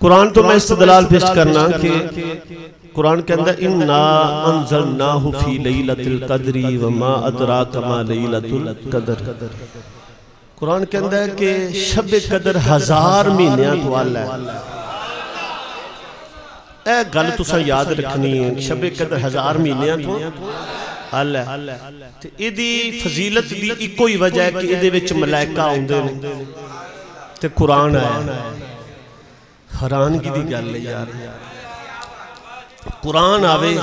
S1: कुरान तो मैं इस्तलाल पेश करना कि कुरान के अंदर इन्ना अनज़लनाहु फ़ी लैलतिल कद्री वमा कदरी मा लैलतुल कद्र। कुरान के अंदर कि शब कद्र हज़ार महीनों तो आला है। ए गल तुसा याद रखनी है शब कदर हज़ार महीनों तो आला है। ते तो इदी फजीलत दी इको ही वजह है कि इदे विच मलाइका आउंदे ने। ते कुरान आया है। ਹੈਰਾਨਗੀ ਦੀ ਗੱਲ ਹੈ ਯਾਰ ਕੁਰਾਨ ਆਵੇ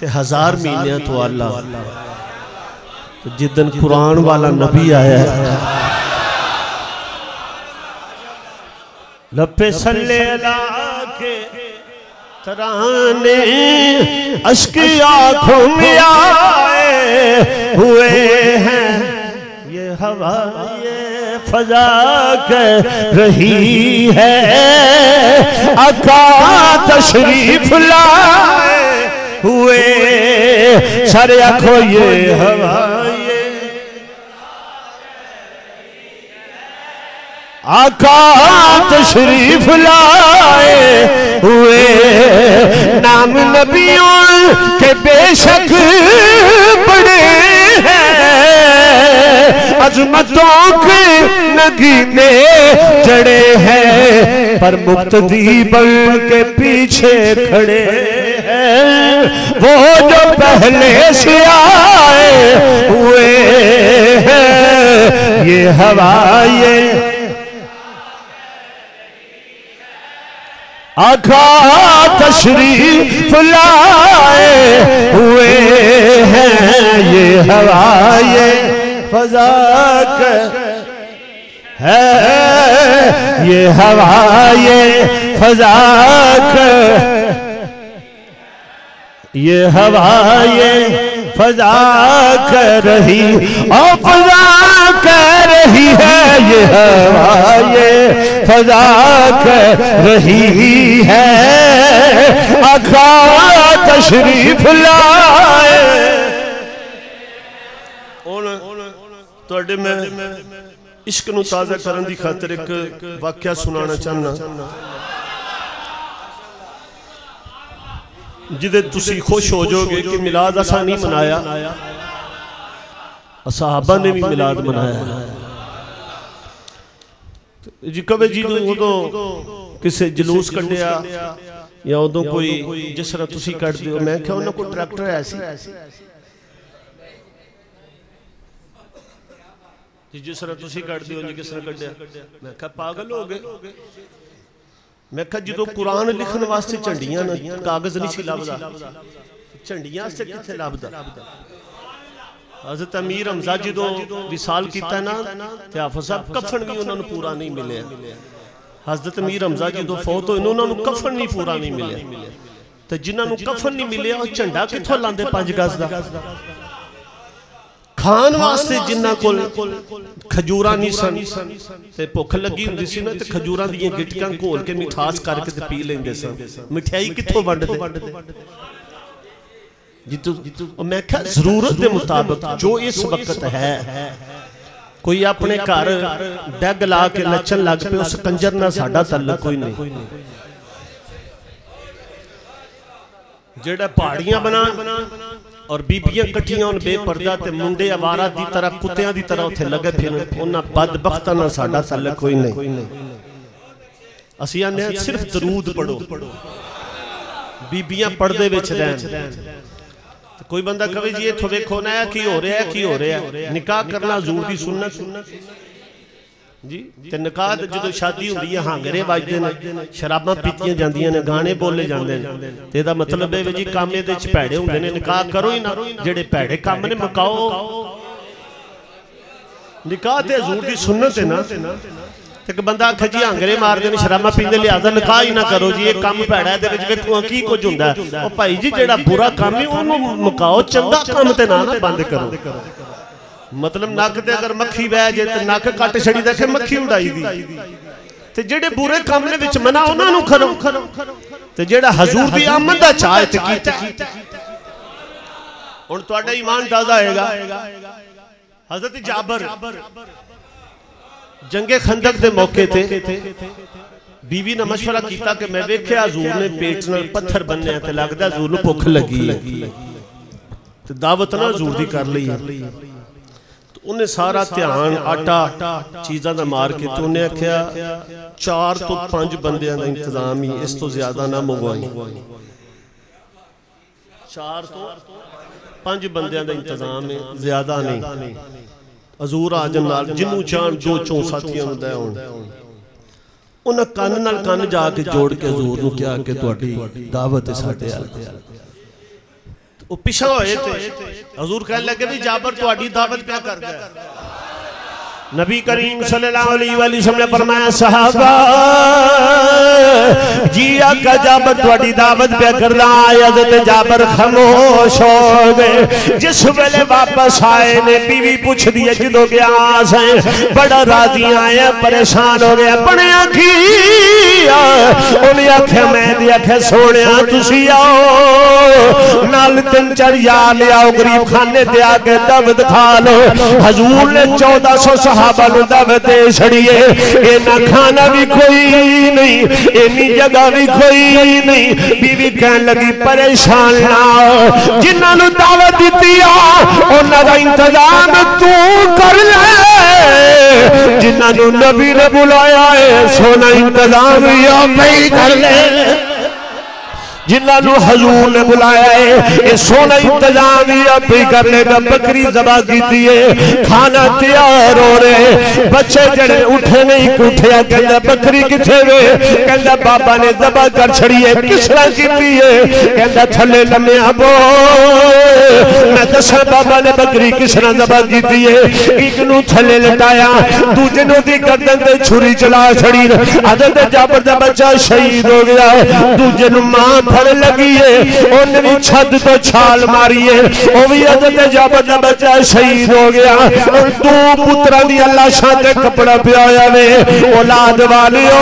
S1: ਤੇ ਹਜ਼ਾਰ ਮਹੀਨਿਆਂ ਤੋਂ ਅੱਲਾ ਤੇ ਜਿੱਦਨ ਕੁਰਾਨ ਵਾਲਾ ਨਬੀ ਆਇਆ ਹੈ लपे सल्ले अला के तराने अश्क आंखों में आए हुए हैं ये हवा ये फजा कर रही है। अका तशरीफ़ लाए हुए। सारे आखो ये हवा आका तशरीफ़ लाए हुए। नाम नबियों के बेशक बड़े अजमतों के नगीने जड़े हैं, पर मुक्तदी बल के पीछे खड़े हैं। वो जो पहले से आए हुए हैं, ये हवा ये आखा तशरीफ़ लाए हुए हैं, ये हवा ये फजा है, ये हवा, ये फजा ये हवा, ये फजा कर रही और फजा कर रही है, ये हवा, ये फजा कर रही है। आखा तशरीफ़ लाए ਤੁਹਾਡੇ ਮੈਂ ਇਸ਼ਕ ਨੂੰ ਤਾਜ਼ਾ ਕਰਨ ਦੀ ਖਾਤਰ ਇੱਕ ਵਾਕਿਆ ਸੁਣਾਉਣਾ ਚਾਹਨਾ ਜਿਹਦੇ ਤੁਸੀਂ ਖੁਸ਼ ਹੋ ਜਾਓਗੇ ਕਿ ਮਿਲਾਦ ਅਸਾਂ ਨਹੀਂ ਮਨਾਇਆ ਅਸਾਹਾਬਾ ਨੇ ਵੀ ਮਿਲਾਦ ਮਨਾਇਆ ਜੀ ਕਵੇ ਜੀ ਉਦੋਂ ਕਿਸੇ ਜਲੂਸ ਕੱਢਿਆ ਜਾਂ ਉਦੋਂ ਕੋਈ ਜਿਸ ਤਰ੍ਹਾਂ ਤੁਸੀਂ ਕੱਢਦੇ ਹੋ ਮੈਂ ਕਿਹਾ ਉਹਨਾਂ ਕੋਲ ਟਰੈਕਟਰ ਆਇਆ ਸੀ ਜੀ ਜਿਸ ਤਰ੍ਹਾਂ ਤੁਸੀਂ ਕੱਢਦੇ ਹੋ ਜੀ ਕਿਸ ਤਰ੍ਹਾਂ ਕੱਢਿਆ ਮੈਂ ਕਿਹਾ ਪਾਗਲ ਹੋ ਗਏ ਮੈਂ ਕਿਹਾ ਜਦੋਂ ਕੁਰਾਨ ਲਿਖਣ ਵਾਸਤੇ ਝੰਡੀਆਂ ਨਾ ਕਾਗਜ਼ ਨਹੀਂ ਸੀ ਲੱਭਦਾ ਝੰਡੀਆਂ ਵਾਸਤੇ ਕਿੱਥੇ ਲੱਭਦਾ ਹਜ਼ਰਤ ਅਮੀਰ ਹਮਜ਼ਾ ਜਦੋਂ ਵਿਸਾਲ ਕੀਤਾ ਨਾ ਤੇ ਹਾਫਿਜ਼ ਸਾਹਿਬ ਕਫਨ ਵੀ ਉਹਨਾਂ ਨੂੰ ਪੂਰਾ ਨਹੀਂ ਮਿਲਿਆ ਹਜ਼ਰਤ ਅਮੀਰ ਹਮਜ਼ਾ ਜਦੋਂ ਫੌਤ ਹੋਏ ਉਹਨਾਂ ਨੂੰ ਕਫਨ ਨਹੀਂ ਪੂਰਾ ਨਹੀਂ ਮਿਲਿਆ ਤੇ ਜਿਨ੍ਹਾਂ ਨੂੰ ਕਫਨ ਨਹੀਂ ਮਿਲਿਆ ਉਹ ਝੰਡਾ ਕਿੱਥੋਂ ਲਾਉਂਦੇ 5 ਗਜ਼ ਦਾ ਖਾਣ ਵਾਸਤੇ ਜਿਨ੍ਹਾਂ ਕੋਲ ਖਜੂਰਾਂ ਨਹੀਂ ਸਨ ਤੇ ਭੁੱਖ ਲੱਗੀ ਹੁੰਦੀ ਸੀ ਨਾ ਤੇ ਖਜੂਰਾਂ ਦੀਆਂ ਗਿਟਕਾਂ ਘੋਲ ਕੇ ਮਿਠਾਸ ਕਰਕੇ ਤੇ ਪੀ ਲੈਂਦੇ ਸਨ ਮਠਿਆਈ ਕਿੱਥੋਂ ਵੰਡਦੇ ਜਿੱਤੂ ਮੈਂ ਕਿਹਾ ਜ਼ਰੂਰਤ ਦੇ ਮੁਤਾਬਕ ਜੋ ਇਸ ਵਕਤ ਹੈ ਕੋਈ ਆਪਣੇ ਘਰ ਡੱਗ ਲਾ ਕੇ ਨੱਚਣ ਲੱਗ ਪਏ ਉਸ ਕੰਜਰ ਨਾਲ ਸਾਡਾ ਤਾਲੁਕ ਕੋਈ ਨਹੀਂ ਜਿਹੜਾ ਪਹਾੜੀਆਂ ਬਣਾ ਔਰ ਬੀਬੀਆਂ ਇਕੱਠੀਆਂ ਹੋਣ ਬੇਪਰਦਾ ਤੇ ਮੁੰਡੇ ਆਵਾਰਾ ਦੀ ਤਰ੍ਹਾਂ ਕੁੱਤਿਆਂ ਦੀ ਤਰ੍ਹਾਂ ਉੱਥੇ ਲੱਗੇ ਫਿਰਨ ਉਹਨਾਂ ਬਦਬਖਤਾਂ ਨਾਲ ਸਾਡਾ ਤਾਲੁਕ ਕੋਈ ਨਹੀਂ ਅਸੀਂ ਆਨੇ ਸਿਰਫ ਦਰੂਦ ਪੜੋ ਬੀਬੀਆਂ ਪਰਦੇ ਵਿੱਚ ਰਹਿਣ ਕੋਈ ਬੰਦਾ ਕਹੇ ਜੀ ਇੱਥੋਂ ਵੇਖੋ ਨਾ ਕੀ ਹੋ ਰਿਹਾ ਕੀ ਹੋ ਰਿਹਾ ਨਿਕਾਹ ਕਰਨਾ ਜ਼ੂਰ ਦੀ ਸੁਨਨਤ ਜੀ ਤੇ ਨਿਕਾਹ ਜਦੋਂ ਸ਼ਾਦੀ ਹੁੰਦੀ ਹੈ ਹਾਂਗਰੇ ਵੱਜਦੇ ਨੇ ਸ਼ਰਾਬਾਂ ਪੀਤੀਆਂ ਜਾਂਦੀਆਂ ਨੇ ਗਾਣੇ ਬੋਲੇ ਜਾਂਦੇ ਨੇ। ਤੇ ਇਹਦਾ ਮਤਲਬ ਇਹ ਵੀ ਜੀ ਕੰਮ ਇਹਦੇ ਚ ਭੈੜੇ ਹੁੰਦੇ ਨੇ ਨਿਕਾਹ ਕਰੋ ਹੀ ਨਾ ਜਿਹੜੇ ਭੈੜੇ ਕੰਮ ਨੇ ਮੁਕਾਓ। ਨਿਕਾਹ ਤੇ ਹਜ਼ੂਰ ਦੀ ਸੁਨਨਤ ਹੈ ਨਾ। ਇੱਕ ਬੰਦਾ ਆਖੇ ਜੀ ਹੰਗਰੇ ਮਾਰਦੇ ਨੇ ਸ਼ਰਾਬਾਂ ਪੀਂਦੇ ਲਿਆਜ਼ਾ ਨਿਕਾਹ ਹੀ ਨਾ ਕਰੋ ਜੀ ਇਹ ਕੰਮ ਭੈੜਾ ਇਹਦੇ ਵਿੱਚ ਵੇਖੋ ਕੀ ਕੁਝ ਹੁੰਦਾ। ਉਹ ਭਾਈ ਜੀ ਜਿਹੜਾ ਬੁਰਾ ਕੰਮ ਹੈ ਉਹਨੂੰ ਮੁਕਾਓ ਚੰਗਾ ਕੰਮ ਤੇ ਨਾ ਬੰਦ ਕਰੋ। ਮਤਲਬ ਨੱਕ ਤੇ ਅਗਰ ਮੱਖੀ ਬਹਿ ਜੇ ਤੇ ਨੱਕ ਕੱਟ ਛੜੀ ਦਾ ਫਿਰ ਮੱਖੀ ਉਡਾਈ ਦੀ ਤੇ ਜਿਹੜੇ ਬੁਰੇ ਕੰਮ ਦੇ ਵਿੱਚ ਮਨਾ ਉਹਨਾਂ ਨੂੰ ਖਰੋ ਤੇ ਜਿਹੜਾ ਹਜ਼ੂਰ ਦੀ ਆਮਦ ਦਾ ਚਾਹ ਚ ਕੀਤਾ ਹੁਣ ਤੁਹਾਡਾ ਈਮਾਨ ਤਾਜ਼ਾ ਹੋਏਗਾ हज़रत जाबर जंगे खंदक के मौके थे बीवी ने मशवरा किया कि मैं वेख्या हजूर ने पेट न पत्थर बनने लगता हजूर भुख लगी दावत ना हजूर की कर ली ਉਹਨੇ ਸਾਰਾ ਧਿਆਨ ਆਟਾ ਚੀਜ਼ਾਂ ਦਾ ਮਾਰ ਕੇ ਤੇ ਉਹਨੇ ਆਖਿਆ ਚਾਰ ਤੋਂ ਪੰਜ ਬੰਦਿਆਂ ਦਾ ਇੰਤਜ਼ਾਮ ਹੀ ਇਸ ਤੋਂ ਜ਼ਿਆਦਾ ਨਾ ਮੰਗਵਾਈ ਚਾਰ ਤੋਂ ਪੰਜ ਬੰਦਿਆਂ ਦਾ ਇੰਤਜ਼ਾਮ ਹੈ ਜ਼ਿਆਦਾ ਨਹੀਂ ਹਜ਼ੂਰ ਆਜਮ ਨਾਲ ਜਿੰਨੂੰ ਚਾਹਣ ਦੋ ਚੋਂ ਸਾਥੀਆਂ ਨੂੰ ਦੇ ਆਉਣ ਉਹਨਾਂ ਕੰਨ ਨਾਲ ਕੰਨ ਜਾ ਕੇ ਜੋੜ ਕੇ ਹਜ਼ੂਰ ਨੂੰ ਕਿਹਾ ਕਿ ਤੁਹਾਡੀ ਦਾਵਤ ਹੈ ਸਾਡੇ ਹਾਲ ਉਹ ਪਿਛਾ ਹੋਏ ਤੇ ਹਜ਼ੂਰ ਕਹਿਣ ਲੱਗੇ ਵੀ ਜਾਬਰ ਤੁਹਾਡੀ ਦਾਵਤ ਪਿਆ ਕਰਦਾ ਹੈ नबी करीम सल्लल्लाहु अलैहि वसल्लम ने फरमाया सहाबा जी आका जब तुम्हारी दावत पे करदा आया ते जाबर खामोश हो गए। जिस वेले वापस आए ने बीवी पूछदी है? जदों गया से बड़ा राज़ी आया परेशान हो गया अपने आखी उन्हें आखे मैं दी आखे सोणिया तुसी आओ। नाल तीन चार यार ले आओ गरीब खाने ते आके दावत खा लो। हुजूर ने 1400 सहाबा सहाबा नु खाना भी कोई नहीं जगह भी कोई नहीं। बीवी कह लगी, परेशान ना जिन्हां नु दावत दी दा इंतज़ाम तू कर ले। जिन्हां नु नबी ने बुलाया है, सोना इंतज़ाम या मैं कर ले। जिन्होंने हजूर ने बुलाया है ये सोना इंतज़ाम ही आप ही कर लेगा बकरी जबा की खाना तैयार हो रहे बच्चे जड़े उठे नहीं, उठे कहना बकरी किथे वे? कहता बाबा ने जबा कर छड़ी है किस तरह की कहता थले लमिया बो मैं दसा बाबा ने बकरी किस तरह की एक थले लटाया। दूजे गर्दन ते छुरी चला छड़ी अदर जाबर दा बच्चा शहीद हो गया दूजे माँ लगी है। उन्हें छत तो छाल मारी है। वो भी अदत जाबर का बच्चा शहीद हो गया। तू पुत्रा दी अल्लाह शाते कपड़ा पिया ने औलाद वालियो,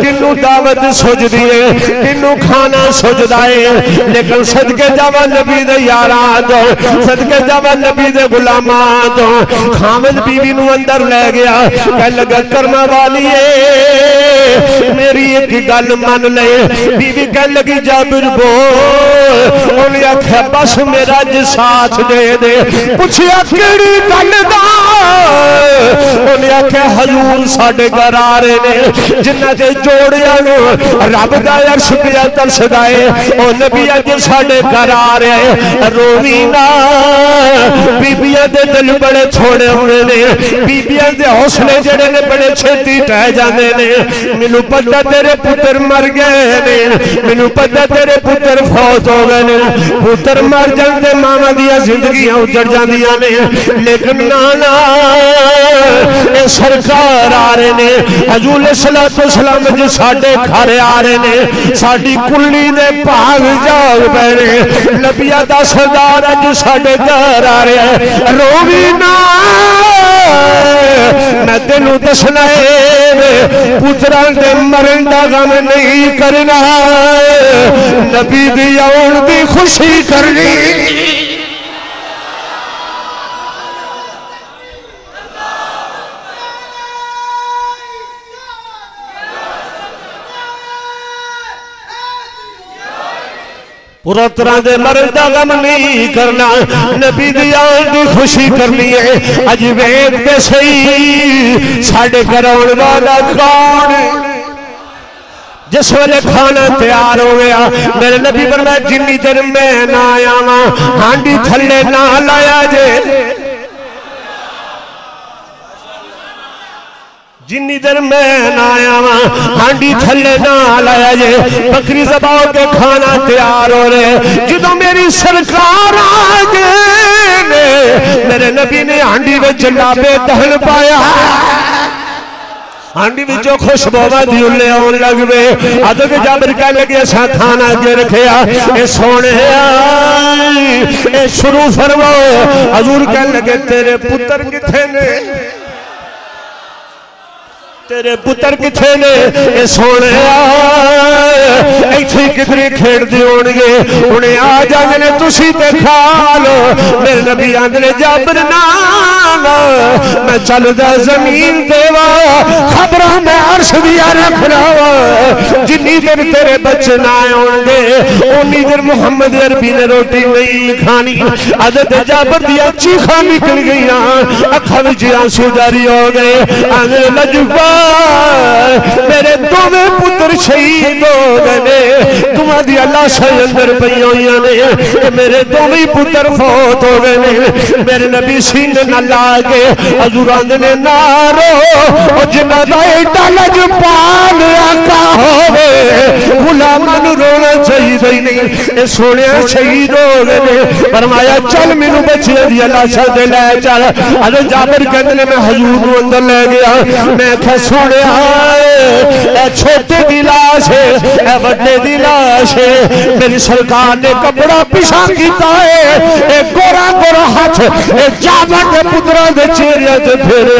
S1: किन्नू दावत सुजदी है, किन्नू खाना सुजदा है। लेकिन सदके जावा नबी दे यारा तो सदके जावा नबी दे गुलामा तो खामद बीवी नु अंदर ले गया, कह लगा, करना वाली मेरी एक गल मन ले। बीवी कह लगी, जाबिर बोल। उन्हें आख्या बस मेरा ज साथ दे दे। पूछया केड़ी गल उन्हें आख्या हजूर साडे घर आ रहे ने जिन्ना दे जोड़िया रब दा अर्श पिया तरसदा है ओ नबी अज साडे घर आ रहे हैं रोवी ना, बीबियाँ दे दिल बड़े छोड़े हुए ने, बीबिया के हौसले जड़े ने बड़े छेती टह जाते ने। मैनू पता तेरे पुत्र मर गए ने, मैनू पता तेरे पुत्र फौज हो गए ने पुत्र मर जाते मावा दिया जिंदगियाँ उजड़ ने लेकिन ना ना सरकार आ रहे ने हजूर सलातो सलाम जी साडे घर आ रहे ने साडी कुल्ली दे भाग जाग पैने लबिया का सरदार अज साडे घर आ रहा है रोवी ना मैं तेन दसना है पुत्रा के मरण का गम नहीं करना नबी दी आउण दी खुशी करनी। मरण का गम नहीं करना। नबी खुशी करनी है। अज सही। साढ़े घर आने वाला कौन जिस वे खाना तैयार हो गया, मेरे नबी पर मैं जिनी देर मैं ना आया वहाँ हांडी थले ना लाया जे। जिन्नी देर मैं ना आया हांडी थले ना लाया जे, बकरी जबा के खाना तैयार हो रहे जो मेरी सरकार आ गए मेरे नबी ने हांडी में जलाबे दहन पाया। हांडी विचों खुशबूवा दी उल्ले आउण लग पे अदक जाबर कह लगे, असा खाना अगे रखिया ए सोने ए शुरू फरमाओ। हजूर कह लगे, तेरे पुत्र किथे ने? तेरे पुत्र किथे ने? सोने इतनी कितनी खेड़ते होने उन्हें आ जाने ने तुसी ते खा मेरे नबी आंदे जाबर ना मैं चलदा ज़मीन देवा तस्वीर रख लो। जिनी देर तेरे बच्चे ना आने उन्नी देर मुहम्मद अरबी ने रोटी नहीं खानी। अदत जाबर दिया चीखा निकल गई अखा बच्चे आँसू जारी हो गए। अगले लजबा मेरे दोवे पुत्र शहीद हो गए तुम्हारी लाशा अंदर पई हुई ने। मेरे दोवे पुत्र फौत हो गए मेरे नबी सिंह ना ला गए अजूर आंदने ना रो। जिन्हों का होवे। नहीं। शहीद हो गए फरमाया चल मेनू दी लाशा दे चल। अरे जाबर ने, मैं अंदर गया। मैं छोटे लाश है लाश है मेरी सरकार ने कपड़ा पिछा किया है गोरा गोरा हाथ जावन के पुत्रा के चेहरे से फेरे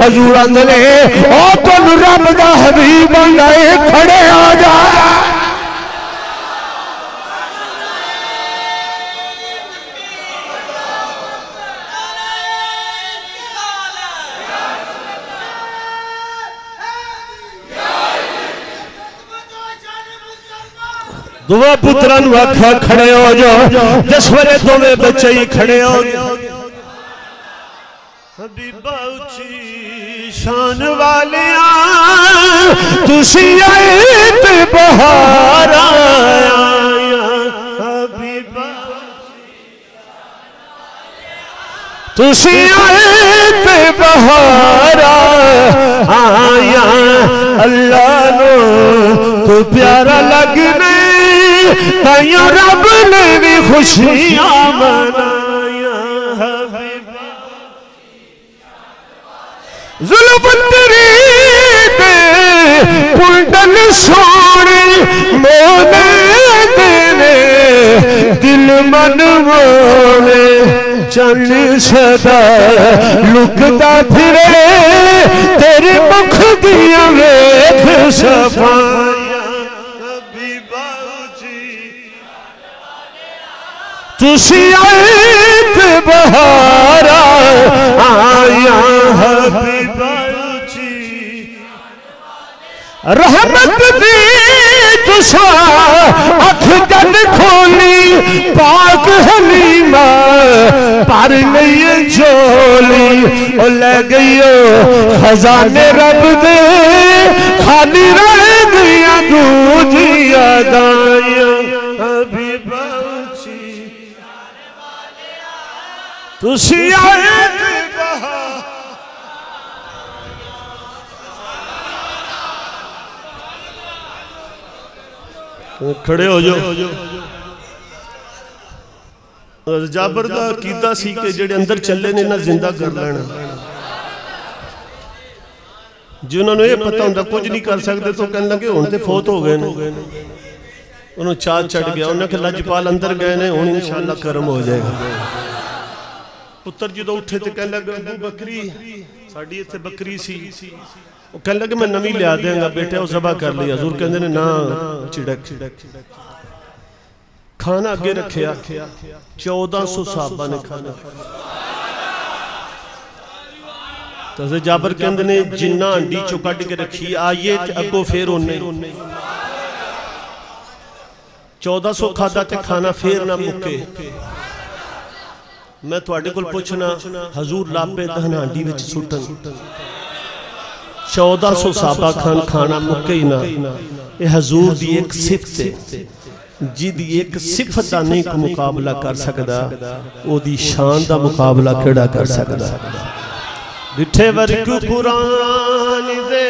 S1: हजूर ने, ओ रब का हबीब गए खड़े आ जा। दोवे पुत्रा आख्या खड़े हो जाओ। जिस वे दोवे बच्चे ही खड़े हो। हबीबा उची शान वाले तुसी आए ते बहार आया। तुसी आए ते बहार आया। अल्लाह नो, तू प्यारा लगने, ताइयों रब ने भी खुशियाँ मनाया कुंडल सोने मोने देने दिल मन मोने चल सदा लुकता फिरे, तेरे मुख दिया वेख सफाया तुसी आए बहारा आया रहमत दी तुसा अख जन खोली, पाक हलीमा पर नहीं झोली। ओ गई खजाने रब दे, खाली रह गया दूजिया दाया अभी तुसी आए खड़े हो जाओ जाबर का कीता सी कि जेडे अंदर चले ने ना ज़िंदा कर लेना जिन्होंने ये पता होंगे कुछ नहीं कर सकते तो कहने लगे हूँ तो फौत हो गए उन्होंने चाह चढ़ गया उन्हें कि लजपाल अंदर गए ने हूँ इंशाला कर्म हो जाएगा पुत्र जो उठे तो कह लगे अबू बकरी साड़ी इतने बकरी सी वो कह लगे मैं नवी लिया देंगा बेटे वो जबा कर लिया। हजूर कहते ने ना चिड़क। खाना अगे रखिया। चौदह सौ साहबा ने खाना। तो जाबर कहते ने जिन्ना अंडी चो कट के रखी आइए अगो फिर चौदह सौ खादा ते खाना फिर ना मुके मैं थोड़े को पुछना हजूर लापे दहनाडी विच सुटन चौदह सौ साबा खान खाना मुके ही ना ये हजूर दी एक सिफत है जिदी एक सिफत का नहीं को मुकाबला कर सकता ओदी शान का मुकाबला केड़ा कर सकता डिठे वर्ग कुरान दे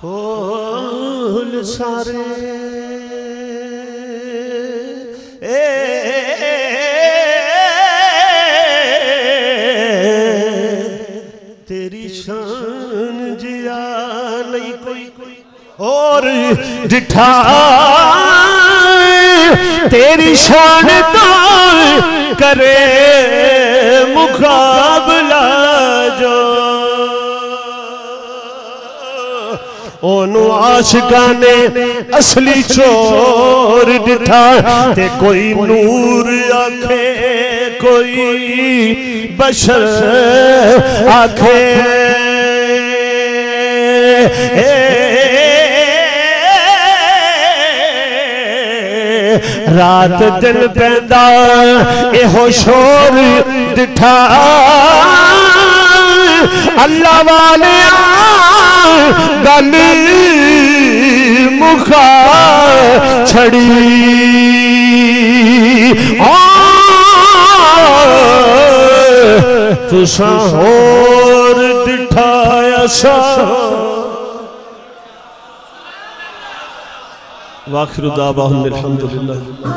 S1: खोल और डिठा तेरी शान तो करे मुकाबला जो। ओनू आशिका ने असली चोर डिठा ते कोई नूर आखे, कोई बशर आखे। रात दिल पैदा एहो शोर डिठा अल्लाह वाले गल मुखा छड़ी। तुसा होर दिठाया सा। वाखिर दावा अल्हम्दुलिल्लाह